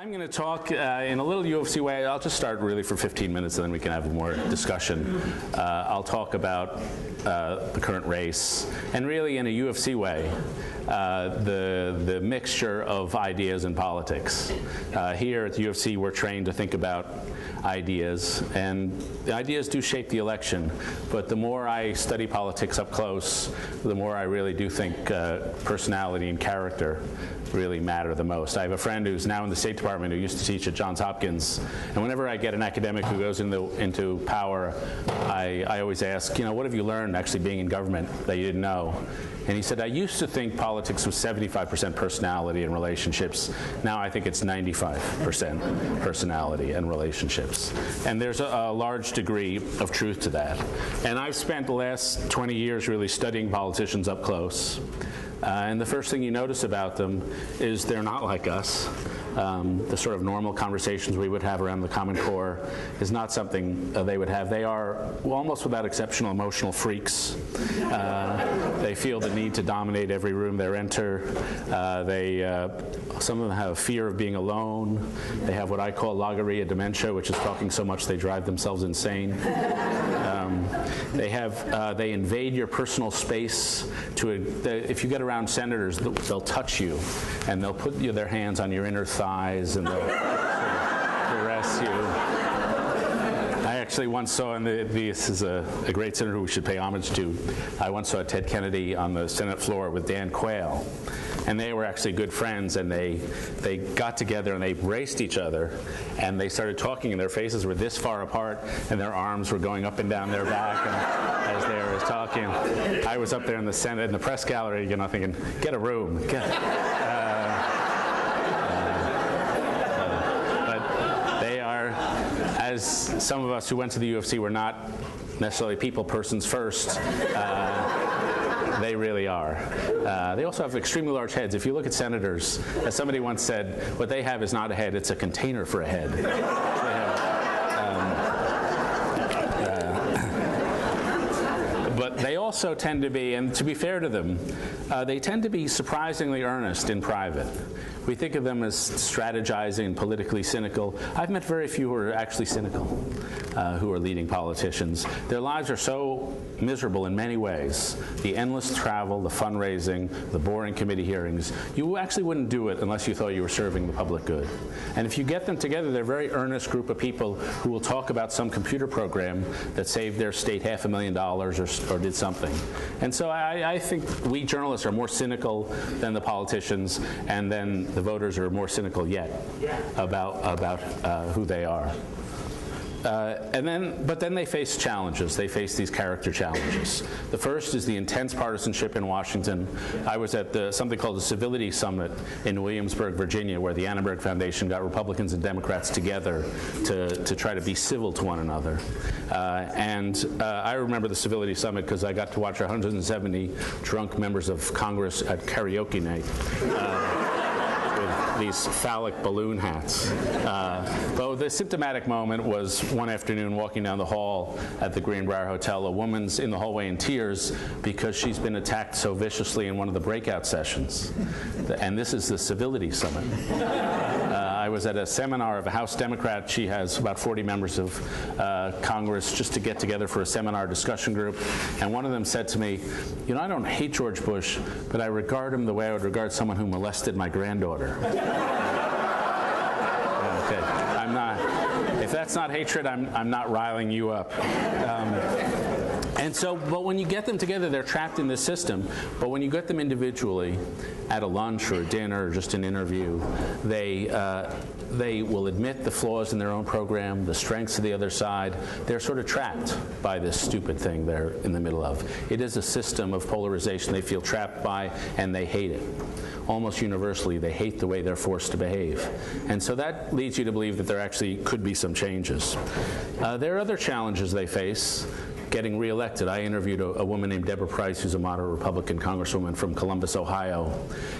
I'm going to talk uh, in a little U of C way. I'll just start really for 15 minutes and then we can have more discussion. Uh, I'll talk about uh, the current race and really in a U of C way. Uh, the, the mixture of ideas and politics. Uh, here at the U of C, we're trained to think about ideas, and the ideas do shape the election. But the more I study politics up close, the more I really do think uh, personality and character really matter the most. I have a friend who's now in the State Department who used to teach at Johns Hopkins, and whenever I get an academic who goes into, into power, I, I always ask, you know, what have you learned actually being in government that you didn't know? And he said, I used to think politics was 75% personality and relationships. Now I think it's 95% personality and relationships. And there's a, a, large degree of truth to that. And I've spent the last 20 years really studying politicians up close. Uh, and the first thing you notice about them is they're not like us. Um, the sort of normal conversations we would have around the Common Core is not something uh, they would have. They are almost without exceptional emotional freaks. Uh, they feel the need to dominate every room they enter. Uh, they, uh, some of them have a fear of being alone. They have what I call logorrhea dementia, which is talking so much they drive themselves insane. Um, they have, uh, they invade your personal space. To a, they, if you get around senators, they'll, they'll touch you, and they'll put you, their hands on your inner thighs and they'll caress you. Actually once saw, and this is a, a, great senator we should pay homage to, I once saw Ted Kennedy on the Senate floor with Dan Quayle. And they were actually good friends, and they, they got together and they raced each other, and they started talking, and their faces were this far apart, and their arms were going up and down their back and, as they were talking. I was up there in the Senate, in the press gallery, you know, thinking, get a room. Get, uh, as some of us who went to the U of C were not necessarily people persons first, uh, they really are. Uh, they also have extremely large heads. If you look at senators, as somebody once said, what they have is not a head, it's a container for a head. Um, uh, but they also tend to be, and to be fair to them, uh, they tend to be surprisingly earnest in private. We think of them as strategizing politically cynical. I've met very few who are actually cynical, uh, who are leading politicians. Their lives are so miserable in many ways. The endless travel, the fundraising, the boring committee hearings. You actually wouldn't do it unless you thought you were serving the public good. And if you get them together, they're a very earnest group of people who will talk about some computer program that saved their state half a million dollars or, or did something. And so I, I think we journalists are more cynical than the politicians and then the voters are more cynical yet about, about uh, who they are. Uh, and then, but then they face challenges. They face these character challenges. The first is the intense partisanship in Washington. I was at the, something called the Civility Summit in Williamsburg, Virginia, where the Annenberg Foundation got Republicans and Democrats together to, to try to be civil to one another. Uh, and uh, I remember the Civility Summit because I got to watch 170 drunk members of Congress at karaoke night. These phallic balloon hats. Uh, the symptomatic moment was one afternoon walking down the hall at the Greenbrier Hotel. A woman's in the hallway in tears because she's been attacked so viciously in one of the breakout sessions. And this is the Civility Summit. Uh, I was at a seminar of a House Democrat. She has about 40 members of uh, Congress just to get together for a seminar discussion group. And one of them said to me, You know, I don't hate George Bush, but I regard him the way I would regard someone who molested my granddaughter. Okay, I'm not, if that's not hatred, I'm, I'm not riling you up. Um, and so, but when you get them together, they're trapped in this system. But when you get them individually at a lunch or a dinner or just an interview, they, uh, they will admit the flaws in their own program, the strengths of the other side. They're sort of trapped by this stupid thing they're in the middle of. It is a system of polarization they feel trapped by, and they hate it almost universally they hate the way they're forced to behave. And so that leads you to believe that there actually could be some changes. Uh, there are other challenges they face getting reelected. I interviewed a, a, woman named Deborah Pryce, who's a moderate Republican congresswoman from Columbus, Ohio.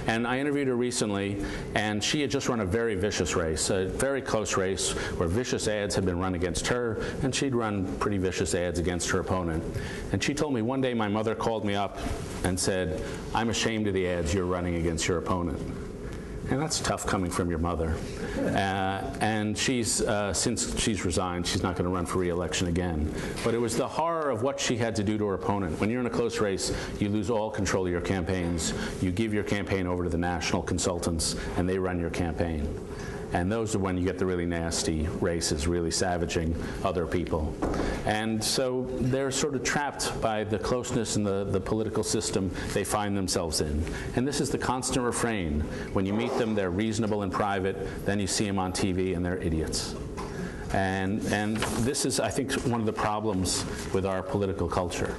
And I interviewed her recently, and she had just run a very vicious race, a very close race where vicious ads had been run against her, and she'd run pretty vicious ads against her opponent. And she told me one day my mother called me up and said, I'm ashamed of the ads you're running against your opponent. And that's tough coming from your mother. Uh, and she's, uh, since she's resigned, she's not going to run for reelection again. But it was the horror of what she had to do to her opponent. When you're in a close race, you lose all control of your campaigns. You give your campaign over to the national consultants, and they run your campaign. And those are when you get the really nasty races, really savaging other people. And so they're sort of trapped by the closeness and the, the political system they find themselves in. And this is the constant refrain. When you meet them, they're reasonable and private, then you see them on TV and they're idiots. And, and this is, I think, one of the problems with our political culture.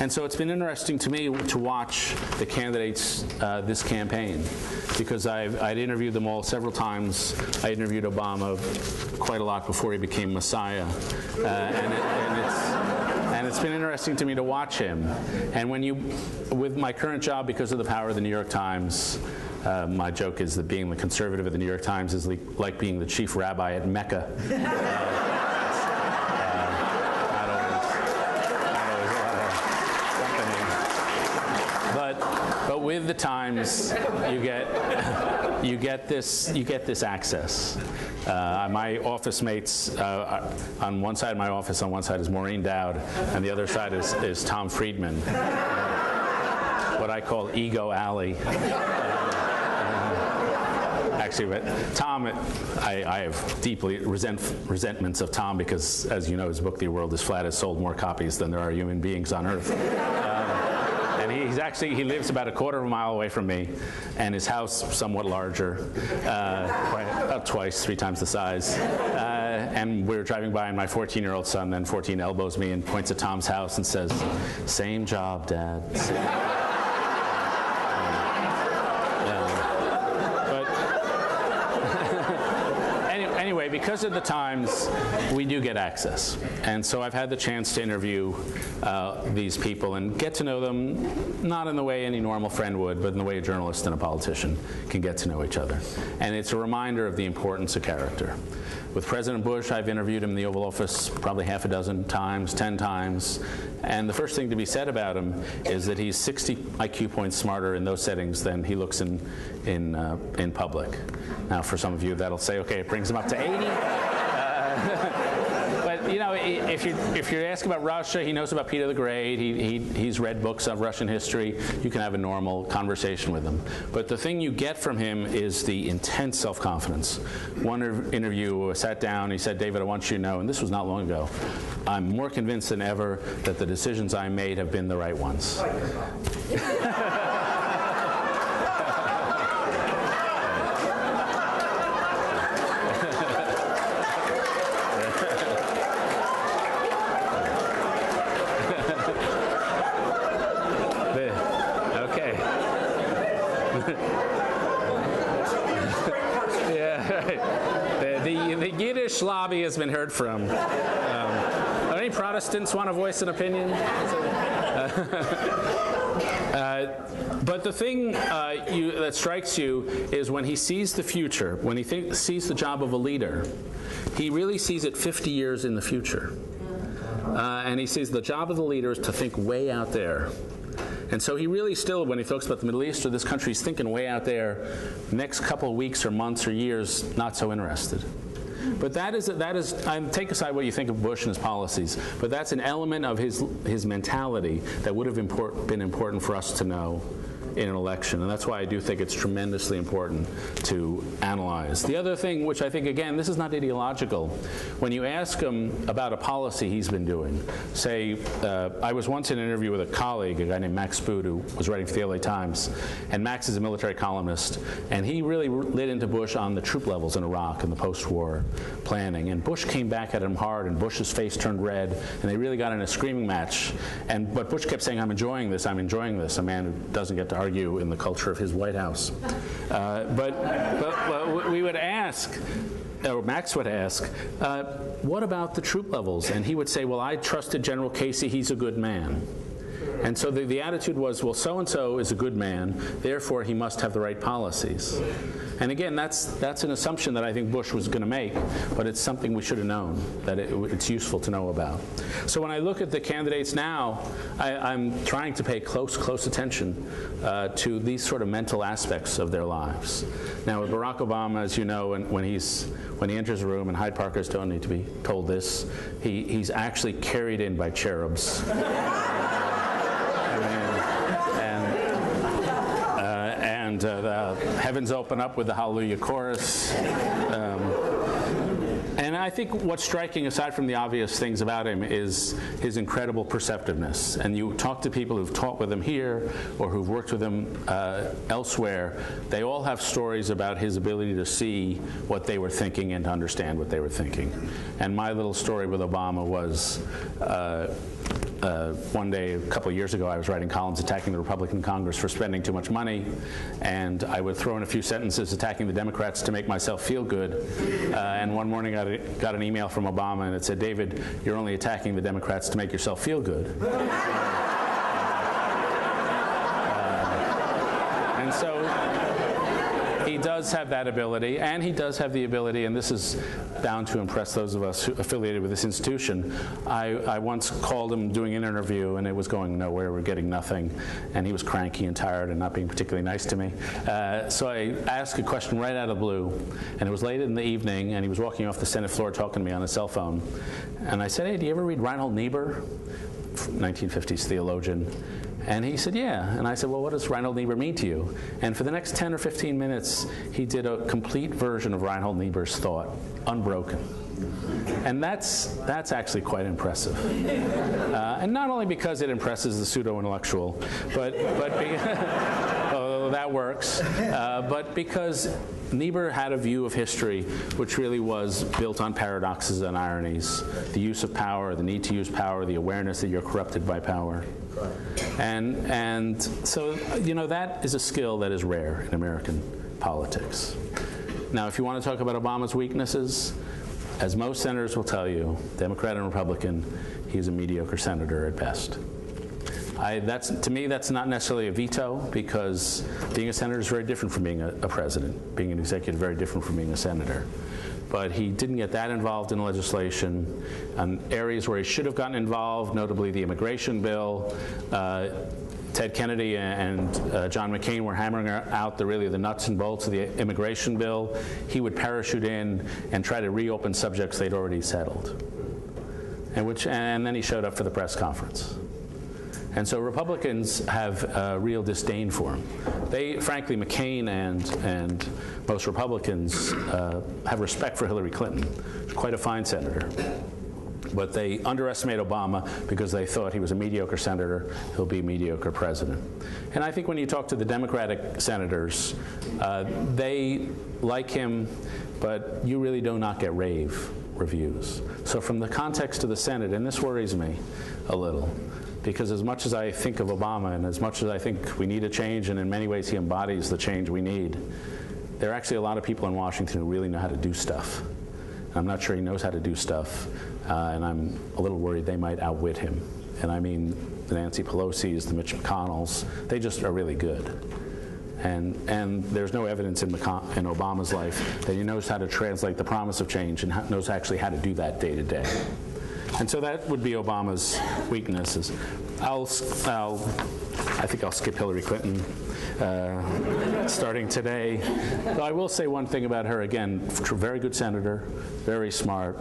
And so it's been interesting to me to watch the candidates uh, this campaign because I've, I'd interviewed them all several times. I interviewed Obama quite a lot before he became Messiah. Uh, and, it, and, it's, and it's been interesting to me to watch him. And when you, with my current job, because of the power of the New York Times, uh, my joke is that being the conservative at the New York Times is like being the chief rabbi at Mecca. But with the Times, you get you get this you get this access. Uh, my office mates uh, on one side of my office, on one side is Maureen Dowd, and the other side is, is Tom Friedman. what I call Ego Alley. actually, but Tom, I, I, have deeply resent, resentments of Tom because, as you know, his book, The World is Flat, has sold more copies than there are human beings on Earth. He's actually, he lives about a quarter of a mile away from me, and his house somewhat larger, uh, twice, three times the size. Uh, and we are driving by, and my 14-year-old son, then 14, elbows me and points at Tom's house and says, same job, Dad. Same. Because of the times, we do get access. And so I've had the chance to interview uh, these people and get to know them, not in the way any normal friend would, but in the way a journalist and a politician can get to know each other. And it's a reminder of the importance of character. With President Bush, I've interviewed him in the Oval Office probably half a dozen times, 10 times. And the first thing to be said about him is that he's 60 IQ points smarter in those settings than he looks in, in, uh, in public. Now, for some of you, that'll say, okay, it brings him up to 80. Uh, you know, if you if you ask about Russia, he knows about Peter the Great. He, he he's read books of Russian history. You can have a normal conversation with him. But the thing you get from him is the intense self-confidence. One interview, uh, sat down. He said, "David, I want you to know," and this was not long ago. I'm more convinced than ever that the decisions I made have been the right ones. lobby has been heard from. Um, any Protestants want to voice an opinion? Uh, but the thing uh, you, that strikes you is when he sees the future, when he think, sees the job of a leader, he really sees it 50 years in the future. Uh, and he sees the job of the leader is to think way out there. And so he really still, when he talks about the Middle East or this country, he's thinking way out there. Next couple of weeks or months or years, not so interested. But that is, that is I take aside what you think of Bush and his policies, but that's an element of his, his mentality that would have import, been important for us to know in an election. And that's why I do think it's tremendously important to analyze. The other thing, which I think, again, this is not ideological, when you ask him about a policy he's been doing, say, uh, I was once in an interview with a colleague, a guy named Max Boot, who was writing for the LA Times, and Max is a military columnist, and he really lit into Bush on the troop levels in Iraq and the post-war planning. And Bush came back at him hard, and Bush's face turned red, and they really got in a screaming match. And but Bush kept saying, "I'm enjoying this. I'm enjoying this." A man who doesn't get to argue in the culture of his White House. Uh, but, but, but, we would ask, or Max would ask, uh, what about the troop levels? And he would say, well, I trusted General Casey, he's a good man. And so the, the attitude was, well, so and so is a good man, therefore he must have the right policies. And again, that's, that's an assumption that I think Bush was going to make, but it's something we should have known, that it, it's useful to know about. So when I look at the candidates now, I, am trying to pay close, close attention uh, to these sort of mental aspects of their lives. Now, with Barack Obama, as you know, when, when, he's, when he enters a room, and Hyde Parkers don't need to be told this, he, he's actually carried in by cherubs. and uh, the heavens open up with the Hallelujah chorus. Um, and I think what's striking, aside from the obvious things about him, is his incredible perceptiveness. And you talk to people who've taught with him here or who've worked with him uh, elsewhere, they all have stories about his ability to see what they were thinking and to understand what they were thinking. And my little story with Obama was uh, uh, one day a couple years ago, I was writing columns attacking the Republican Congress for spending too much money, and I would throw in a few sentences attacking the Democrats to make myself feel good. Uh, and one morning, I got an email from Obama, and it said, "David, you're only attacking the Democrats to make yourself feel good." Uh, and so he does have that ability, and he does have the ability, and this is bound to impress those of us who affiliated with this institution. I, I once called him doing an interview, and it was going nowhere. We're getting nothing, and he was cranky and tired and not being particularly nice to me. Uh, so I asked a question right out of the blue, and it was late in the evening, and he was walking off the Senate floor talking to me on his cell phone. And I said, hey, do you ever read Reinhold Niebuhr? 1950s theologian. And he said, Yeah. And I said, Well, what does Reinhold Niebuhr mean to you? And for the next 10 or 15 minutes, he did a complete version of Reinhold Niebuhr's thought, unbroken. And that's, that's actually quite impressive. Uh, and not only because it impresses the pseudo intellectual, but, but that works, uh, but because Niebuhr had a view of history which really was built on paradoxes and ironies the use of power, the need to use power, the awareness that you're corrupted by power. And, and so, you know, that is a skill that is rare in American politics. Now, if you want to talk about Obama's weaknesses, as most senators will tell you, Democrat and Republican, he's a mediocre senator at best. I, that's, to me, that's not necessarily a veto because being a senator is very different from being a, a president. Being an executive very different from being a senator but he didn't get that involved in legislation. On areas where he should have gotten involved, notably the immigration bill, uh, Ted Kennedy and uh, John McCain were hammering out the really the nuts and bolts of the immigration bill. He would parachute in and try to reopen subjects they'd already settled. And, which, and then he showed up for the press conference. And so Republicans have a real disdain for him. They, frankly, McCain and, and most Republicans uh, have respect for Hillary Clinton. Quite a fine senator. But they underestimate Obama because they thought he was a mediocre senator, he'll be a mediocre president. And I think when you talk to the Democratic senators, uh, they like him, but you really do not get rave reviews. So from the context of the Senate, and this worries me a little, because as much as I think of Obama and as much as I think we need a change, and in many ways he embodies the change we need, there are actually a lot of people in Washington who really know how to do stuff. I'm not sure he knows how to do stuff, uh, and I'm a little worried they might outwit him. And I mean the Nancy Pelosi's, the Mitch McConnells, they just are really good. And, and there's no evidence in, McCon- in Obama's life that he knows how to translate the promise of change and knows actually how to do that day to day. And so that would be Obama's weaknesses. I'll, I'll I think I'll skip Hillary Clinton uh, starting today. Though I will say one thing about her again very good senator, very smart,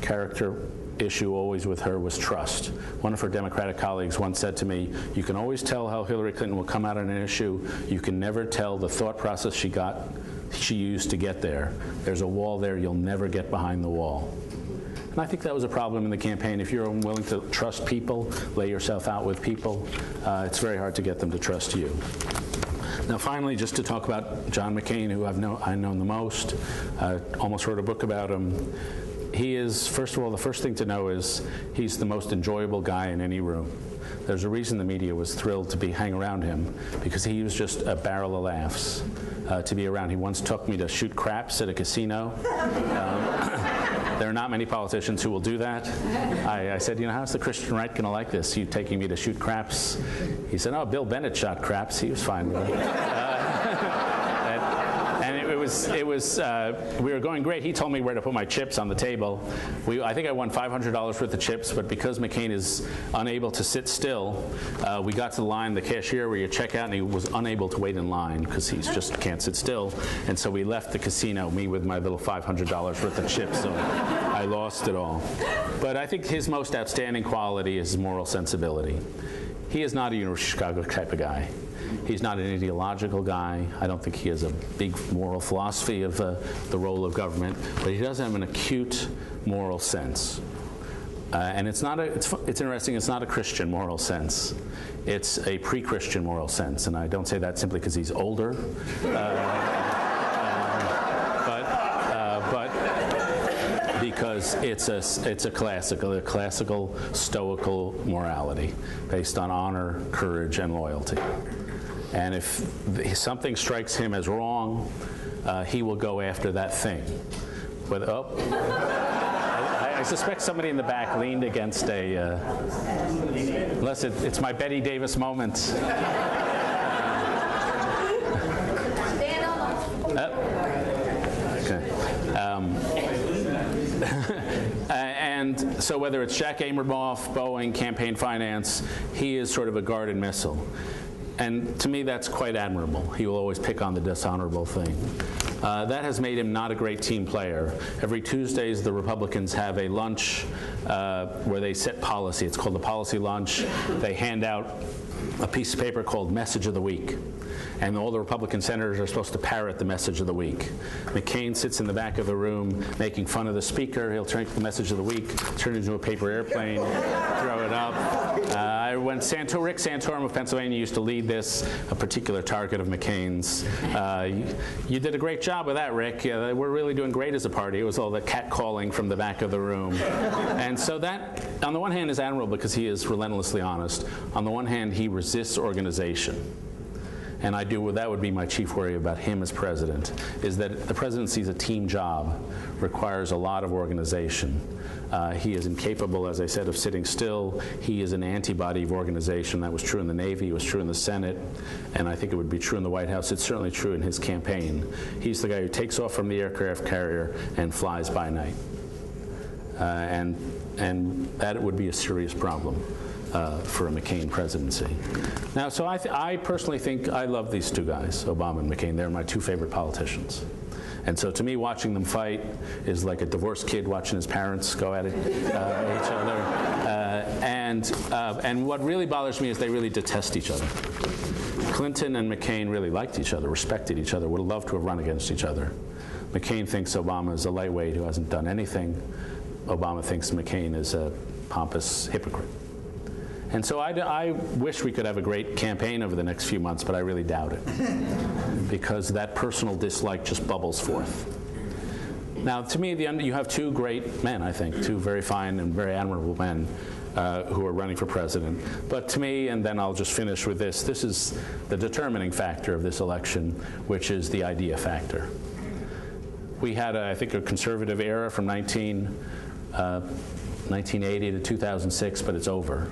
character issue always with her was trust. One of her Democratic colleagues once said to me, You can always tell how Hillary Clinton will come out on an issue, you can never tell the thought process she got she used to get there. There's a wall there, you'll never get behind the wall. And I think that was a problem in the campaign. If you're unwilling to trust people, lay yourself out with people, uh, it's very hard to get them to trust you. Now, finally, just to talk about John McCain, who I've, know, I've known the most, uh, almost wrote a book about him. He is, first of all, the first thing to know is he's the most enjoyable guy in any room. There's a reason the media was thrilled to be hang around him because he was just a barrel of laughs uh, to be around. He once took me to shoot craps at a casino. Um, There are not many politicians who will do that. I, I said, you know, how's the Christian right going to like this? You taking me to shoot craps? He said, oh, Bill Bennett shot craps. He was fine with it. Uh, was, it was, uh, we were going great. He told me where to put my chips on the table. We, I think I won $500 worth of chips, but because McCain is unable to sit still, uh, we got to the line, the cashier where you check out, and he was unable to wait in line because he just can't sit still. And so we left the casino, me with my little $500 worth of chips, so I lost it all. But I think his most outstanding quality is moral sensibility. He is not a University of Chicago type of guy. He's not an ideological guy. I don't think he has a big moral philosophy of uh, the role of government, but he does have an acute moral sense. Uh, and it's not a, it's, it's interesting, it's not a Christian moral sense. It's a pre-Christian moral sense. And I don't say that simply because he's older. Uh, because it's a, it's a classical, a classical stoical morality based on honor, courage, and loyalty. And if something strikes him as wrong, uh, he will go after that thing. But, oh, I, suspect somebody in the back leaned against a, uh, unless it, it's my Bette Davis moment. Uh, okay. Um, and so whether it's Jack Abramoff, Boeing, campaign finance, he is sort of a guarded missile. And to me, that's quite admirable. He will always pick on the dishonorable thing. Uh, that has made him not a great team player. Every Tuesdays, the Republicans have a lunch uh, where they set policy. It's called the policy lunch. They hand out a piece of paper called Message of the Week and all the Republican senators are supposed to parrot the message of the week. McCain sits in the back of the room making fun of the speaker. He'll take the message of the week, turn it into a paper airplane, throw it up. Uh, when Santor, Rick Santorum of Pennsylvania used to lead this, a particular target of McCain's, uh, you, you, did a great job with that, Rick. Uh, we're really doing great as a party. It was all the cat calling from the back of the room. and so that, on the one hand, is admirable because he is relentlessly honest. On the one hand, he resists organization and I do that would be my chief worry about him as president, is that the presidency is a team job, requires a lot of organization. Uh, he is incapable, as I said, of sitting still. He is an antibody of organization. That was true in the Navy, it was true in the Senate, and I think it would be true in the White House. It's certainly true in his campaign. He's the guy who takes off from the aircraft carrier and flies by night. Uh, and, and that would be a serious problem uh, for a McCain presidency. Now, so I, I personally think I love these two guys, Obama and McCain. They're my two favorite politicians. And so to me, watching them fight is like a divorced kid watching his parents go at it, uh, each other. Uh, and, uh, and what really bothers me is they really detest each other. Clinton and McCain really liked each other, respected each other, would have loved to have run against each other. McCain thinks Obama is a lightweight who hasn't done anything. Obama thinks McCain is a pompous hypocrite. And so I, I, wish we could have a great campaign over the next few months, but I really doubt it because that personal dislike just bubbles forth. Now, to me, the, you have two great men, I think, two very fine and very admirable men uh, who are running for president. But to me, and then I'll just finish with this, this is the determining factor of this election, which is the idea factor. We had, a, I think, a conservative era from 19, uh, 1980 to 2006, but it's over.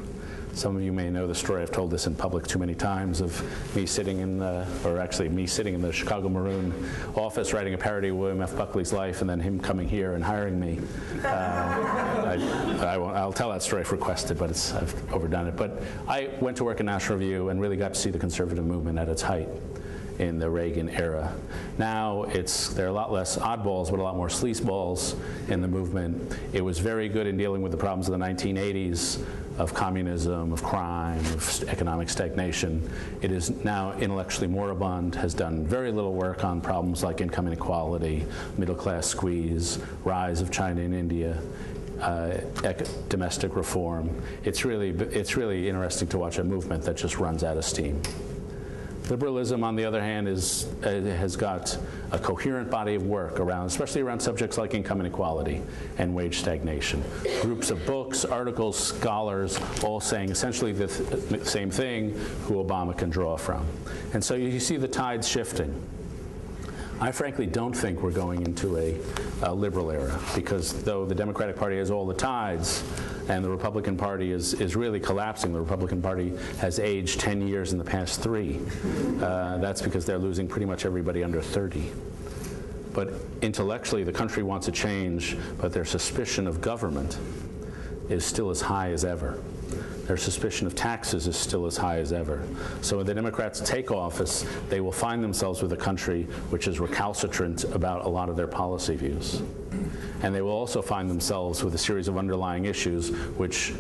Some of you may know the story. I've told this in public too many times of me sitting in the, or actually me sitting in the Chicago Maroon office writing a parody of William F. Buckley's life and then him coming here and hiring me. Uh, I, will tell that story if requested, but I've overdone it. But I went to work in National Review and really got to see the conservative movement at its height in the Reagan era. Now it's there are a lot less oddballs, but a lot more sleazeballs in the movement. It was very good in dealing with the problems of the 1980s of communism, of crime, of economic stagnation. It is now intellectually moribund, has done very little work on problems like income inequality, middle class squeeze, rise of China and India, uh, domestic reform. It's really, it's really interesting to watch a movement that just runs out of steam. Liberalism, on the other hand, is, uh, has got a coherent body of work around, especially around subjects like income inequality and wage stagnation. Groups of books, articles, scholars, all saying essentially the th same thing who Obama can draw from. And so you see the tides shifting. I frankly don't think we're going into a, a liberal era because though the Democratic Party has all the tides and the Republican Party is, is really collapsing, the Republican Party has aged 10 years in the past three. Uh, that's because they're losing pretty much everybody under 30. But intellectually, the country wants a change, but their suspicion of government is still as high as ever. Their suspicion of taxes is still as high as ever. So when the Democrats take office, they will find themselves with a country which is recalcitrant about a lot of their policy views. And they will also find themselves with a series of underlying issues which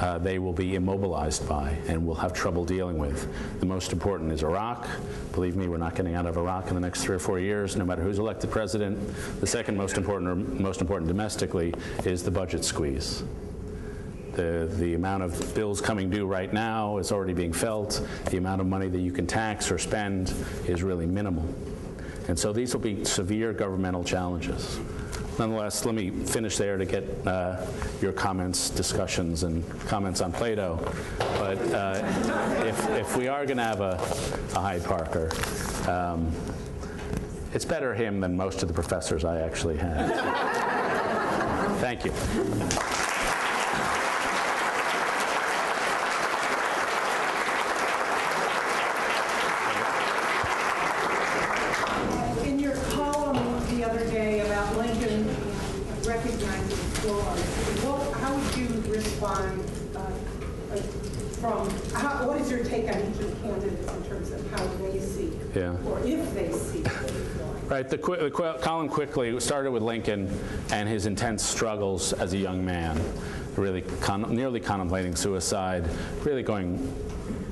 uh, they will be immobilized by and will have trouble dealing with. The most important is Iraq. Believe me, we're not getting out of Iraq in the next three or four years, no matter who's elected president. The second most important, or most important domestically, is the budget squeeze. The, the amount of bills coming due right now is already being felt. The amount of money that you can tax or spend is really minimal. And so these will be severe governmental challenges. Nonetheless, let me finish there to get uh, your comments, discussions, and comments on Plato. But uh, if, if we are going to have a, a Hyde Parker, um, it's better him than most of the professors I actually had. Thank you. In your column the other day about Lincoln recognizing flaws, what, how would you respond uh, uh, from, how, what is your take on each of the candidates in terms of how they see, Yeah. or if they see the flaw? Right, the, the column quickly started with Lincoln and his intense struggles as a young man, really con- nearly contemplating suicide, really going,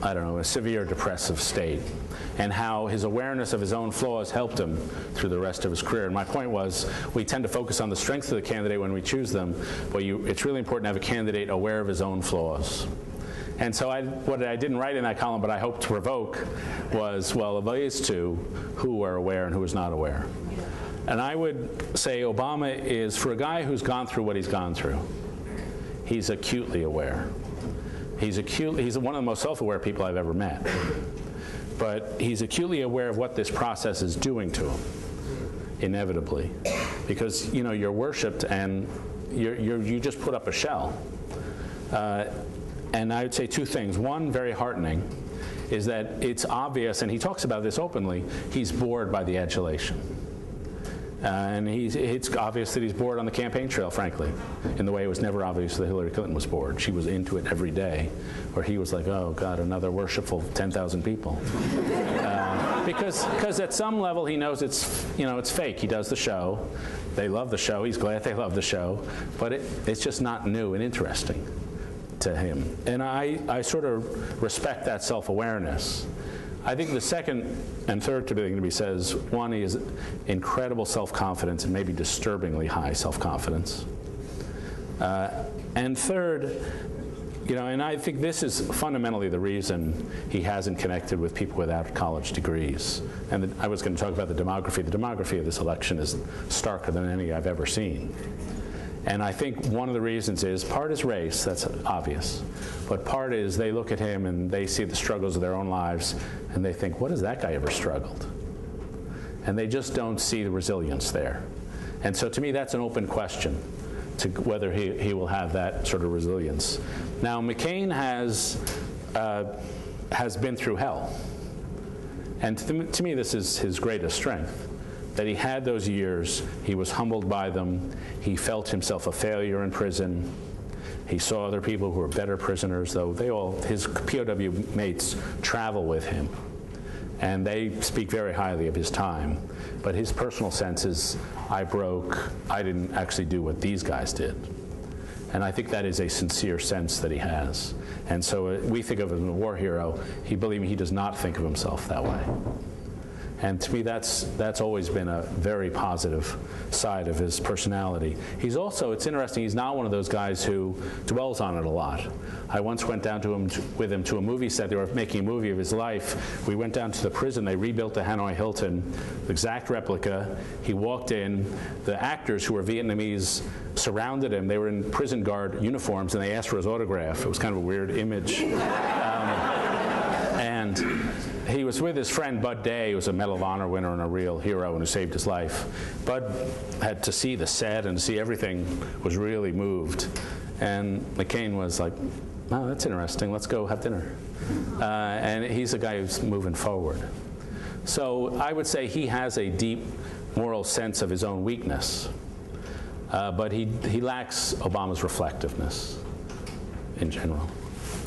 I don't know, a severe depressive state, and how his awareness of his own flaws helped him through the rest of his career. And my point was, we tend to focus on the strengths of the candidate when we choose them, but you, it's really important to have a candidate aware of his own flaws. And so I, what I didn't write in that column, but I hope to provoke, was, well, of these two, who are aware and who is not aware? And I would say Obama is, for a guy who's gone through what he's gone through, he's acutely aware. He's, acute, he's one of the most self-aware people I've ever met. But he's acutely aware of what this process is doing to him, inevitably. Because, you know, you're worshipped and you're, you're, you just put up a shell. Uh, and I would say two things. One, very heartening, is that it's obvious, and he talks about this openly, he's bored by the adulation. Uh, and it's obvious that he's bored on the campaign trail, frankly, in the way it was never obvious that Hillary Clinton was bored. She was into it every day, where he was like, oh, God, another worshipful 10,000 people. Uh, because because at some level he knows it's, you know, it's fake. He does the show. They love the show. He's glad they love the show. But it, it's just not new and interesting to him. And I, I sort of respect that self-awareness. I think the second and third thing to be said is, one, has incredible self-confidence and maybe disturbingly high self-confidence. Uh, and third, you know, and I think this is fundamentally the reason he hasn't connected with people without college degrees. And the, I was going to talk about the demography. The demography of this election is starker than any I've ever seen. And I think one of the reasons is part is race, that's obvious. But part is they look at him and they see the struggles of their own lives and they think, what has that guy ever struggled? And they just don't see the resilience there. And so to me, that's an open question to whether he, he will have that sort of resilience. Now, McCain has, uh, has been through hell. And to, to me, this is his greatest strength that he had those years, he was humbled by them, he felt himself a failure in prison. He saw other people who were better prisoners, though they all, his POW mates travel with him. And they speak very highly of his time. But his personal sense is, I broke, I didn't actually do what these guys did. And I think that is a sincere sense that he has. And so uh, we think of him as a war hero. He, believe me, he does not think of himself that way. And to me, that's, that's always been a very positive side of his personality. He's also, it's interesting, he's not one of those guys who dwells on it a lot. I once went down to him, to, with him to a movie set. They were making a movie of his life. We went down to the prison. They rebuilt the Hanoi Hilton, the exact replica. He walked in. The actors who were Vietnamese surrounded him. They were in prison guard uniforms, and they asked for his autograph. It was kind of a weird image. Um, and he was with his friend Bud Day, who was a Medal of Honor winner and a real hero and who saved his life. Bud had to see the set and see everything was really moved. And McCain was like, oh, that's interesting. Let's go have dinner. Uh, and he's a guy who's moving forward. So I would say he has a deep moral sense of his own weakness, uh, but he, he lacks Obama's reflectiveness in general.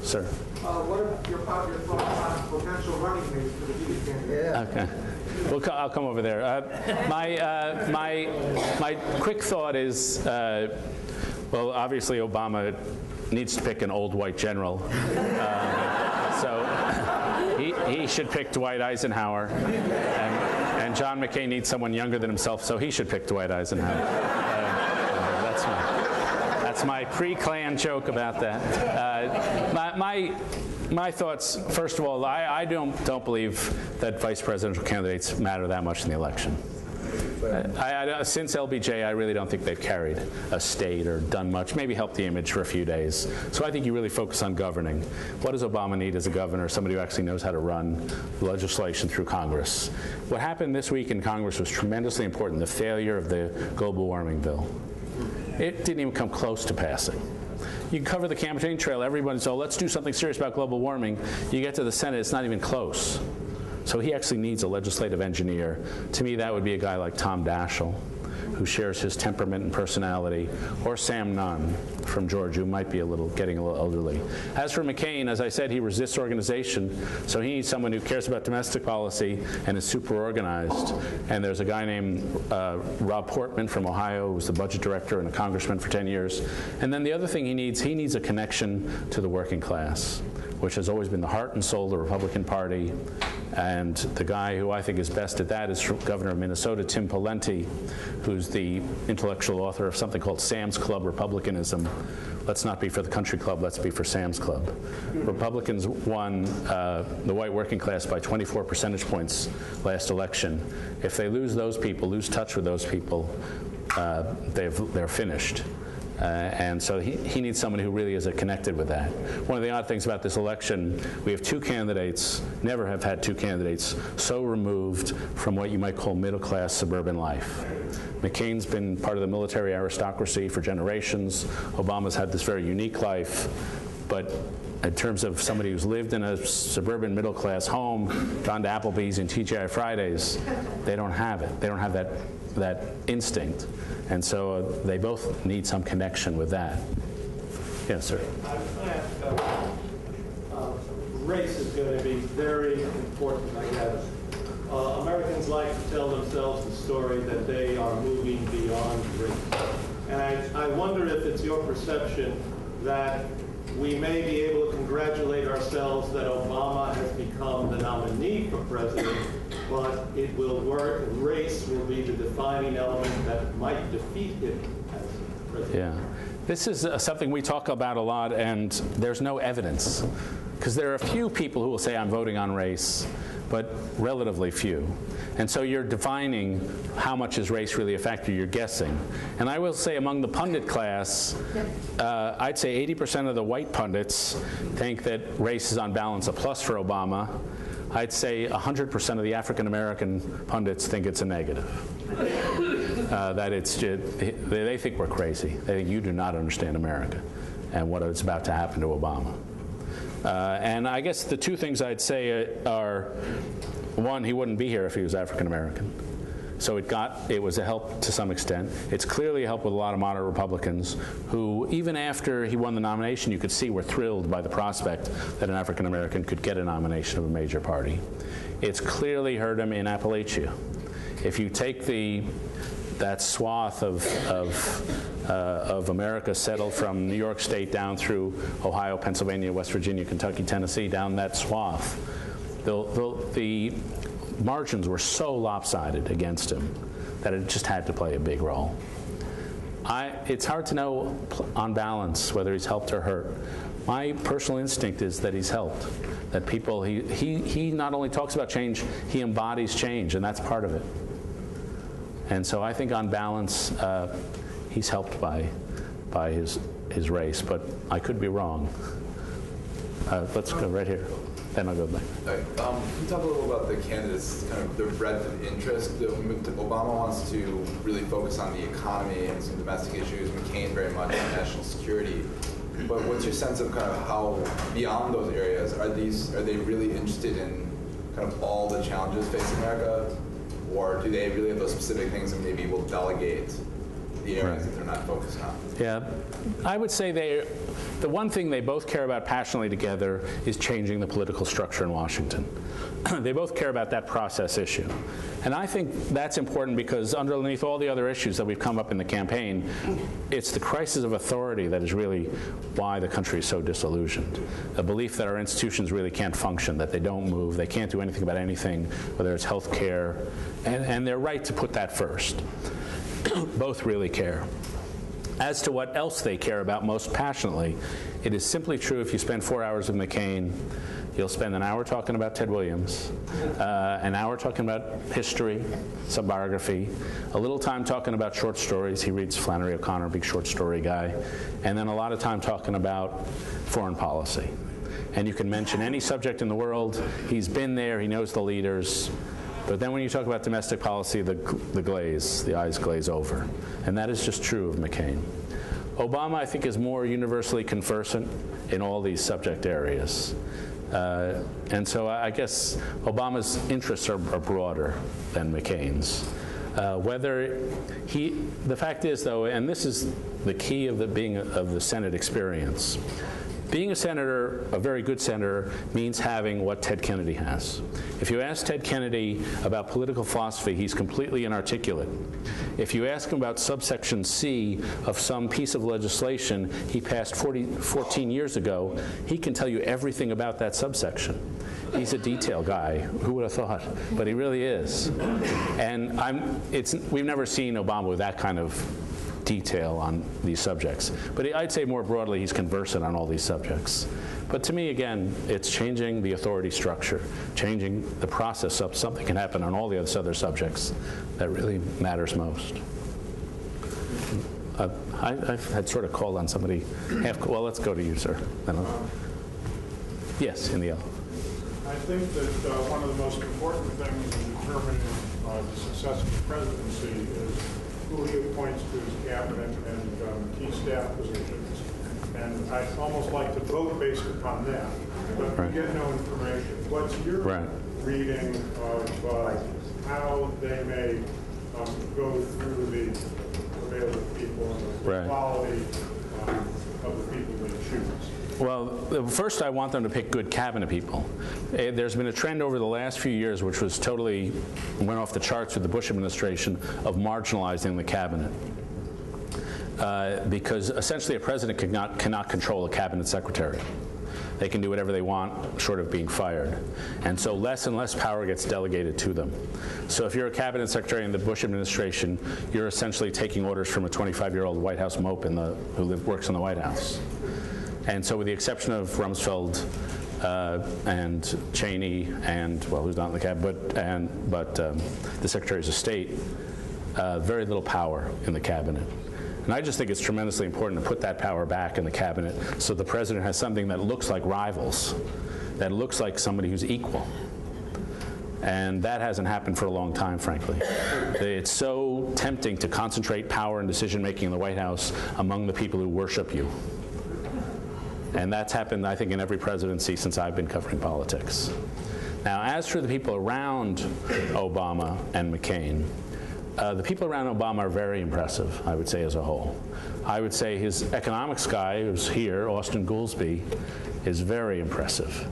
Sir? Uh, What are your your thoughts on potential running mates for the lead candidate? Okay. We'll co- I'll come over there. Uh, my, uh, my, my quick thought is, uh, well, obviously Obama needs to pick an old white general. Uh, so he, he should pick Dwight Eisenhower. And, and John McCain needs someone younger than himself, so he should pick Dwight Eisenhower. Uh, that's my, pre-Klan joke about that. Uh, my, my, my thoughts, first of all, I, I don't, don't believe that vice presidential candidates matter that much in the election. I, I, since LBJ, I really don't think they've carried a state or done much, maybe helped the image for a few days. So I think you really focus on governing. What does Obama need as a governor? Somebody who actually knows how to run legislation through Congress. What happened this week in Congress was tremendously important, the failure of the global warming bill. It didn't even come close to passing. You cover the campaign trail, everybody's, oh, let's do something serious about global warming. You get to the Senate, it's not even close. So he actually needs a legislative engineer. To me, that would be a guy like Tom Daschle, who shares his temperament and personality, or Sam Nunn from Georgia, who might be a little getting a little elderly. As for McCain, as I said, he resists organization, so he needs someone who cares about domestic policy and is super organized. And there's a guy named uh, Rob Portman from Ohio, who was the budget director and a congressman for 10 years. And then the other thing he needs, he needs a connection to the working class which has always been the heart and soul of the Republican Party. And the guy who I think is best at that is Governor of Minnesota, Tim Pawlenty, who's the intellectual author of something called Sam's Club Republicanism. Let's not be for the country club, let's be for Sam's Club. Republicans won uh, the white working class by 24 percentage points last election. If they lose those people, lose touch with those people, uh, they've, they're finished. Uh, and so he, he needs someone who really is connected with that. One of the odd things about this election, we have two candidates, never have had two candidates so removed from what you might call middle class suburban life. McCain's been part of the military aristocracy for generations. Obama's had this very unique life. But in terms of somebody who's lived in a suburban middle class home, gone to Applebee's and TGI Fridays, they don't have it. They don't have that, that instinct. And so uh, they both need some connection with that. Yes, sir. I think uh, race is going to be very important, I guess. Uh, Americans like to tell themselves the story that they are moving beyond race. And I, I wonder if it's your perception that we may be able to congratulate ourselves that Obama has become the nominee for president, but it will work, race will be defining element that might defeat him as president. Yeah. This is uh, something we talk about a lot, and there's no evidence. Because there are a few people who will say, I'm voting on race, but relatively few. And so you're defining how much is race really a factor, you're guessing. And I will say among the pundit class, uh, I'd say 80% of the white pundits think that race is on balance a plus for Obama. I'd say 100% of the African American pundits think it's a negative. Uh, that it's just, they, think we're crazy. They think you do not understand America and what is about to happen to Obama. Uh, and I guess the two things I'd say are one, he wouldn't be here if he was African American. So it got it was a help to some extent. It's clearly a help with a lot of moderate Republicans who, even after he won the nomination, you could see were thrilled by the prospect that an African American could get a nomination of a major party. It's clearly hurt him in Appalachia. If you take the that swath of, of, uh, of America settled from New York State down through Ohio, Pennsylvania, West Virginia, Kentucky, Tennessee, down that swath, the, the, the margins were so lopsided against him that it just had to play a big role. I, it's hard to know on balance whether he's helped or hurt. My personal instinct is that he's helped. That people, he, he, he not only talks about change, he embodies change, and that's part of it. And so I think on balance, uh, he's helped by, by his, his race, but I could be wrong. Uh, let's go right here. then I'll go back. Right. Um, can you talk a little about the candidates, kind of their breadth of interest? The- Obama wants to really focus on the economy and some domestic issues. McCain very much on national security. But what's your sense of kind of how beyond those areas are these? Are they really interested in kind of all the challenges facing America, or do they really have those specific things and maybe will delegate the areas that they're not focused on? Yeah, I would say they, the one thing they both care about passionately together is changing the political structure in Washington. they both care about that process issue. And I think that's important because underneath all the other issues that we've come up in the campaign, it's the crisis of authority that is really why the country is so disillusioned. A belief that our institutions really can't function, that they don't move, they can't do anything about anything, whether it's health care, and, and they're right to put that first. Both really care. As to what else they care about most passionately, it is simply true if you spend four hours with McCain, you'll spend an hour talking about Ted Williams, uh, an hour talking about history, some biography, a little time talking about short stories. He reads Flannery O'Connor, big short story guy, and then a lot of time talking about foreign policy. And you can mention any subject in the world. He's been there, he knows the leaders. But then when you talk about domestic policy, the, the glaze, the eyes glaze over. And that is just true of McCain. Obama, I think, is more universally conversant in all these subject areas. Uh, and so I guess Obama's interests are, are broader than McCain's. Uh, whether he, the fact is though, and this is the key of the being of the Senate experience, being a senator, a very good senator, means having what Ted Kennedy has. If you ask Ted Kennedy about political philosophy, he's completely inarticulate. If you ask him about subsection C of some piece of legislation he passed 40, 14 years ago, he can tell you everything about that subsection. He's a detail guy. Who would have thought? But he really is. And I'm, it's, we've never seen Obama with that kind of detail on these subjects. But I'd say more broadly, he's conversant on all these subjects. But to me, again, it's changing the authority structure, changing the process of something can happen on all the other subjects that really matters most. Uh, I, I've had sort of called on somebody half, well, let's go to you, sir. Yes, in the yellow. I think that uh, one of the most important things in determining uh, the success of the presidency is who he appoints to and um, key staff positions. And I'd almost like to vote based upon that, but we get no information. What's your Right. reading of uh, how they may um, go through the available people and the Right. quality um, of the people they choose? Well, uh, first, I want them to pick good cabinet people. Uh, There's been a trend over the last few years, which was totally went off the charts with the Bush administration, of marginalizing the cabinet. Uh, because essentially, a president cannot, cannot control a cabinet secretary. They can do whatever they want, short of being fired. And so less and less power gets delegated to them. So if you're a cabinet secretary in the Bush administration, you're essentially taking orders from a 25-year-old White House mope in the, who live, works in the White House. And so with the exception of Rumsfeld uh, and Cheney and, well, who's not in the cabinet, but, and, but um, the Secretaries of State, uh, very little power in the cabinet. And I just think it's tremendously important to put that power back in the cabinet so the president has something that looks like rivals, that looks like somebody who's equal. And that hasn't happened for a long time, frankly. It's so tempting to concentrate power and decision making in the White House among the people who worship you. And that's happened, I think, in every presidency since I've been covering politics. Now, as for the people around Obama and McCain, uh, the people around Obama are very impressive, I would say, as a whole. I would say his economics guy, who's here, Austin Goolsbee, is very impressive.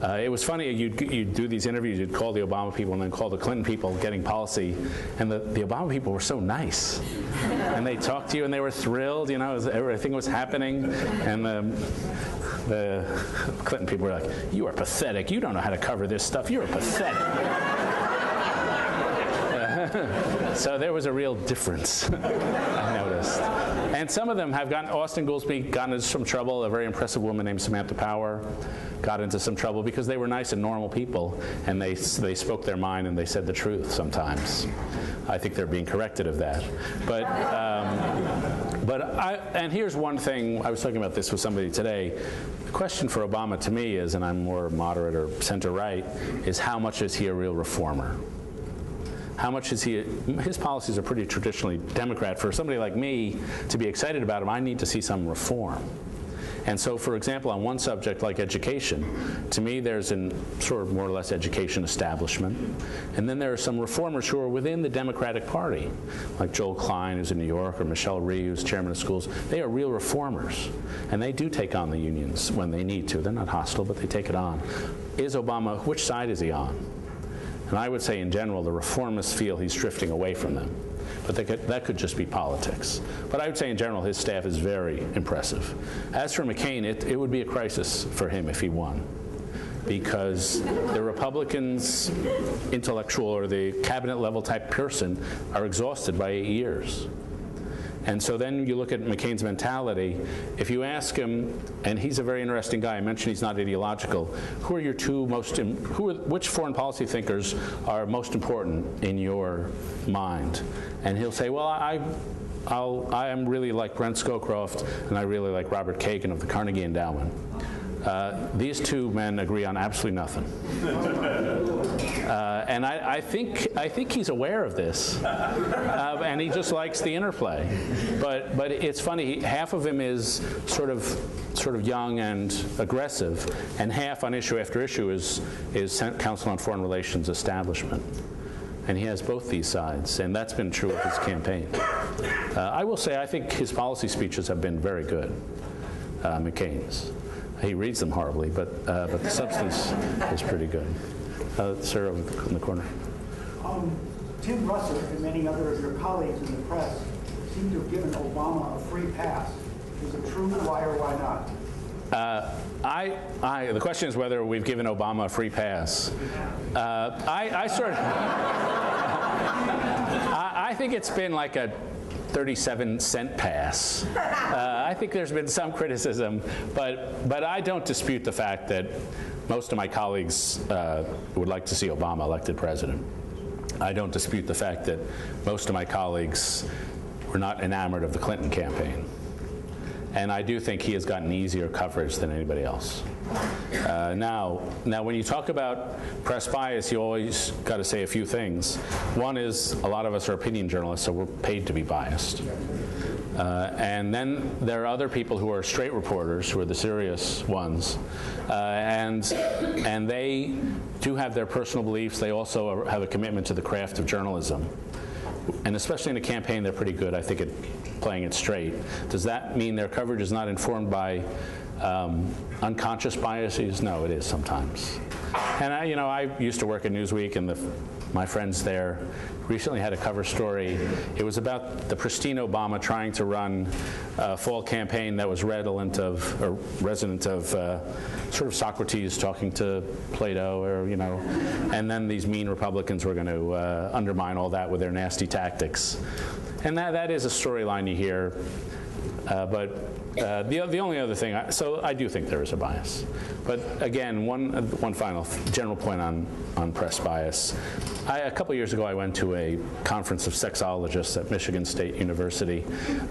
Uh, it was funny, you'd, you'd do these interviews, you'd call the Obama people and then call the Clinton people getting policy, and the, the Obama people were so nice. and they talked to you and they were thrilled, you know, everything was happening. And the, the Clinton people were like, You are pathetic. You don't know how to cover this stuff. You're pathetic. so there was a real difference, I noticed. And some of them have gotten, Austin Goolsbee got into some trouble. A very impressive woman named Samantha Power got into some trouble because they were nice and normal people, and they, they spoke their mind and they said the truth sometimes. I think they're being corrected of that. But, um, But I, and here's one thing, I was talking about this with somebody today. The question for Obama to me is, and I'm more moderate or center-right, is how much is he a real reformer? How much is he, his policies are pretty traditionally Democrat. For somebody like me to be excited about him, I need to see some reform. And so, for example, on one subject like education, to me there's an sort of more or less education establishment. And then there are some reformers who are within the Democratic Party, like Joel Klein, who's in New York, or Michelle Rhee, who's chairman of schools. They are real reformers. And they do take on the unions when they need to. They're not hostile, but they take it on. Is Obama, which side is he on? And I would say, in general, the reformists feel he's drifting away from them. But that could, that could just be politics. But I would say, in general, his staff is very impressive. As for McCain, it, it would be a crisis for him if he won. Because the Republicans, intellectual or the cabinet level type person, are exhausted by eight years. And so then you look at McCain's mentality. If you ask him, and he's a very interesting guy. I mentioned he's not ideological. Who are your two most? Who are, which foreign policy thinkers are most important in your mind? And he'll say, well, I. I'll, I am really like Brent Scowcroft, and I really like Robert Kagan of the Carnegie Endowment. Uh, these two men agree on absolutely nothing. Uh, and I, I, think, I think he's aware of this, uh, and he just likes the interplay. But, but it's funny, half of him is sort of, sort of young and aggressive, and half on issue after issue is, is Council on Foreign Relations establishment. And he has both these sides, and that's been true of his campaign. Uh, I will say, I think his policy speeches have been very good, uh, McCain's. He reads them horribly, but, uh, but the substance is pretty good. Uh, sir, over in the corner. Um, Tim Russert and many other of your colleagues in the press seem to have given Obama a free pass. Is it true? Why or why not? Uh, I, I, the question is whether we've given Obama a free pass. Uh, I, I sort of, I, I think it's been like a 37 cent pass. Uh, I think there's been some criticism, but, but I don't dispute the fact that most of my colleagues uh, would like to see Obama elected president. I don't dispute the fact that most of my colleagues were not enamored of the Clinton campaign. And I do think he has gotten easier coverage than anybody else. Uh, now, now, when you talk about press bias, you always got to say a few things. One is a lot of us are opinion journalists, so we're paid to be biased. Uh, and then there are other people who are straight reporters, who are the serious ones, uh, and and they do have their personal beliefs. They also have a commitment to the craft of journalism, and especially in a campaign, they're pretty good, I think, at playing it straight. Does that mean their coverage is not informed by um, unconscious biases? No, it is sometimes. And I, you know, I used to work at Newsweek, and the, my friends there recently had a cover story. It was about the pristine Obama trying to run a fall campaign that was redolent of, or resonant of, uh, sort of Socrates talking to Plato, or you know, and then these mean Republicans were going to uh, undermine all that with their nasty tactics. And that, that is a storyline you hear. Uh, but uh, the, the only other thing, I, so I do think there is a bias. But again, one, one final general point on, on press bias. I, a couple years ago, I went to a conference of sexologists at Michigan State University.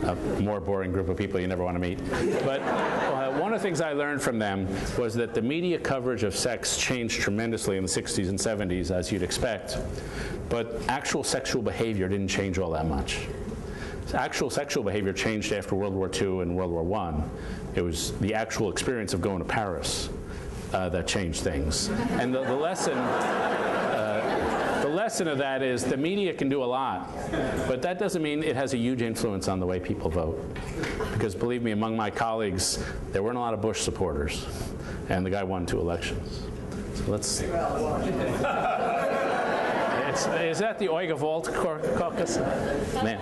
A more boring group of people you never want to meet. But uh, one of the things I learned from them was that the media coverage of sex changed tremendously in the 60s and 70s, as you'd expect. But actual sexual behavior didn't change all that much actual sexual behavior changed after World War II and World War I. It was the actual experience of going to Paris uh, that changed things. And the, the lesson, uh, the lesson of that is the media can do a lot, but that doesn't mean it has a huge influence on the way people vote. Because believe me, among my colleagues, there weren't a lot of Bush supporters, and the guy won two elections. So let's. It's, is that the Oiga Vault caucus? Man.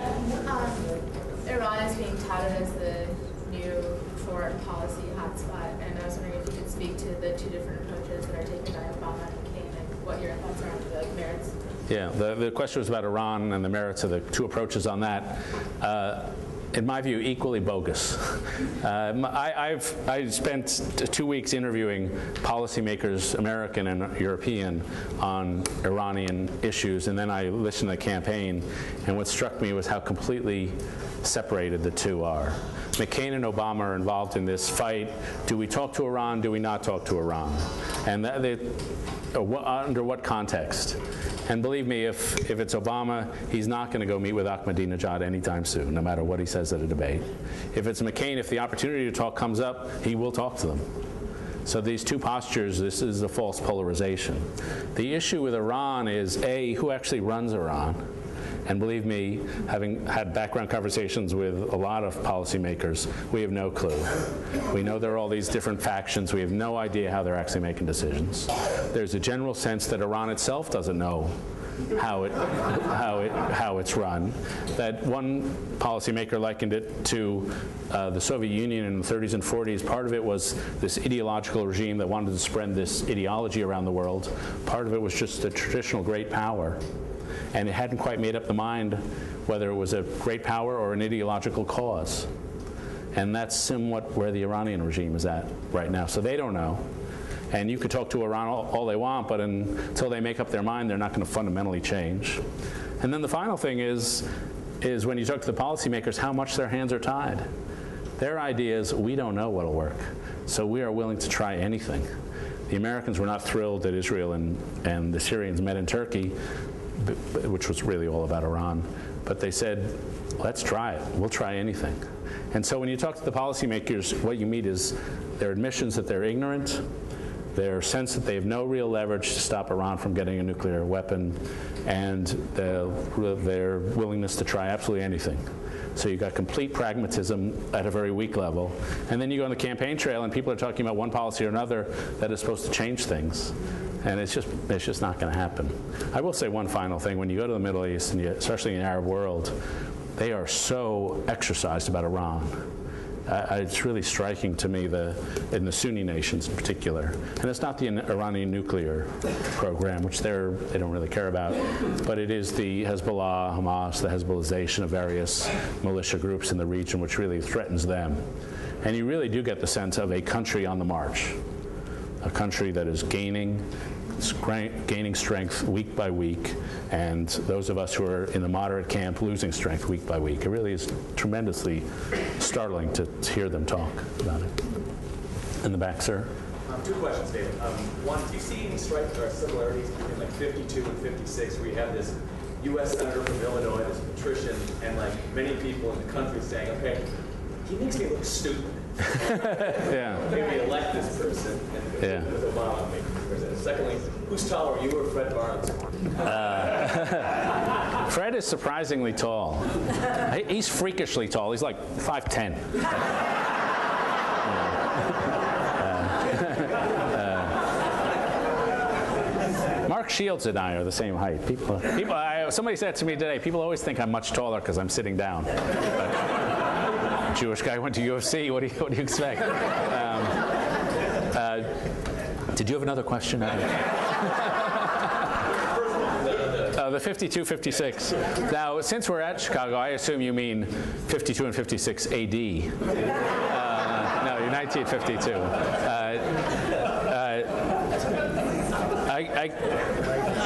Um, Iran is being touted as the new foreign policy hotspot, and I was wondering if you could speak to the two different approaches that are taken by Obama and McCain, and what your thoughts are on the like, merits. Yeah, the, the question was about Iran and the merits of the two approaches on that. Uh, in my view, equally bogus. Um, I, I've I spent two weeks interviewing policymakers, American and European, on Iranian issues, and then I listened to the campaign, and what struck me was how completely separated the two are. McCain and Obama are involved in this fight. Do we talk to Iran? Do we not talk to Iran? And that, they, uh, under what context? And believe me, if, if it's Obama, he's not going to go meet with Ahmadinejad anytime soon, no matter what he says at a debate. If it's McCain, if the opportunity to talk comes up, he will talk to them. So these two postures, this is a false polarization. The issue with Iran is A, who actually runs Iran? And believe me, having had background conversations with a lot of policymakers, we have no clue. We know there are all these different factions. We have no idea how they're actually making decisions. There's a general sense that Iran itself doesn't know how it, how it, how it's run. That one policymaker likened it to uh, the Soviet Union in the 30s and 40s. Part of it was this ideological regime that wanted to spread this ideology around the world. Part of it was just a traditional great power and it hadn't quite made up the mind whether it was a great power or an ideological cause. And that's somewhat where the Iranian regime is at right now. So they don't know. And you could talk to Iran all, all they want, but until they make up their mind, they're not going to fundamentally change. And then the final thing is, is when you talk to the policymakers, how much their hands are tied. Their idea is, we don't know what'll work, so we are willing to try anything. The Americans were not thrilled that Israel and, and the Syrians met in Turkey, which was really all about Iran. But they said, let's try it. We'll try anything. And so when you talk to the policymakers, what you meet is their admissions that they're ignorant, their sense that they have no real leverage to stop Iran from getting a nuclear weapon, and their, their willingness to try absolutely anything. So you've got complete pragmatism at a very weak level. And then you go on the campaign trail and people are talking about one policy or another that is supposed to change things. And it's just, it's just not going to happen. I will say one final thing. When you go to the Middle East, and you, especially in the Arab world, they are so exercised about Iran. Uh, it's really striking to me the, in the Sunni nations in particular. And it's not the Iranian nuclear program, which they're, they don't really care about, but it is the Hezbollah, Hamas, the Hezbollahization of various militia groups in the region, which really threatens them. And you really do get the sense of a country on the march, a country that is gaining gaining strength week by week, and those of us who are in the moderate camp losing strength week by week. It really is tremendously startling to, to hear them talk about it. In the back, sir. Um, two questions, David. Um, one, do you see any strikes or similarities between like 52 and 56, where you have this U.S. senator from Illinois, this patrician, and like many people in the country saying, okay, he makes me look stupid. Yeah. Maybe elect this person, and Yeah. with Obama making the president. Secondly, who's taller, you or Fred Barnes? Uh, Fred is surprisingly tall. He's freakishly tall. He's like 5'10. Uh, uh, Mark Shields and I are the same height. People, people I, somebody said to me today, people always think I'm much taller because I'm sitting down. But Jewish guy went to U of C. What do you, what do you expect? Um, uh, did you have another question? Uh, the 52, 56. Now, since we're at Chicago, I assume you mean 52 and 56 AD. Uh, no, you're 1952. Uh, uh, I, I,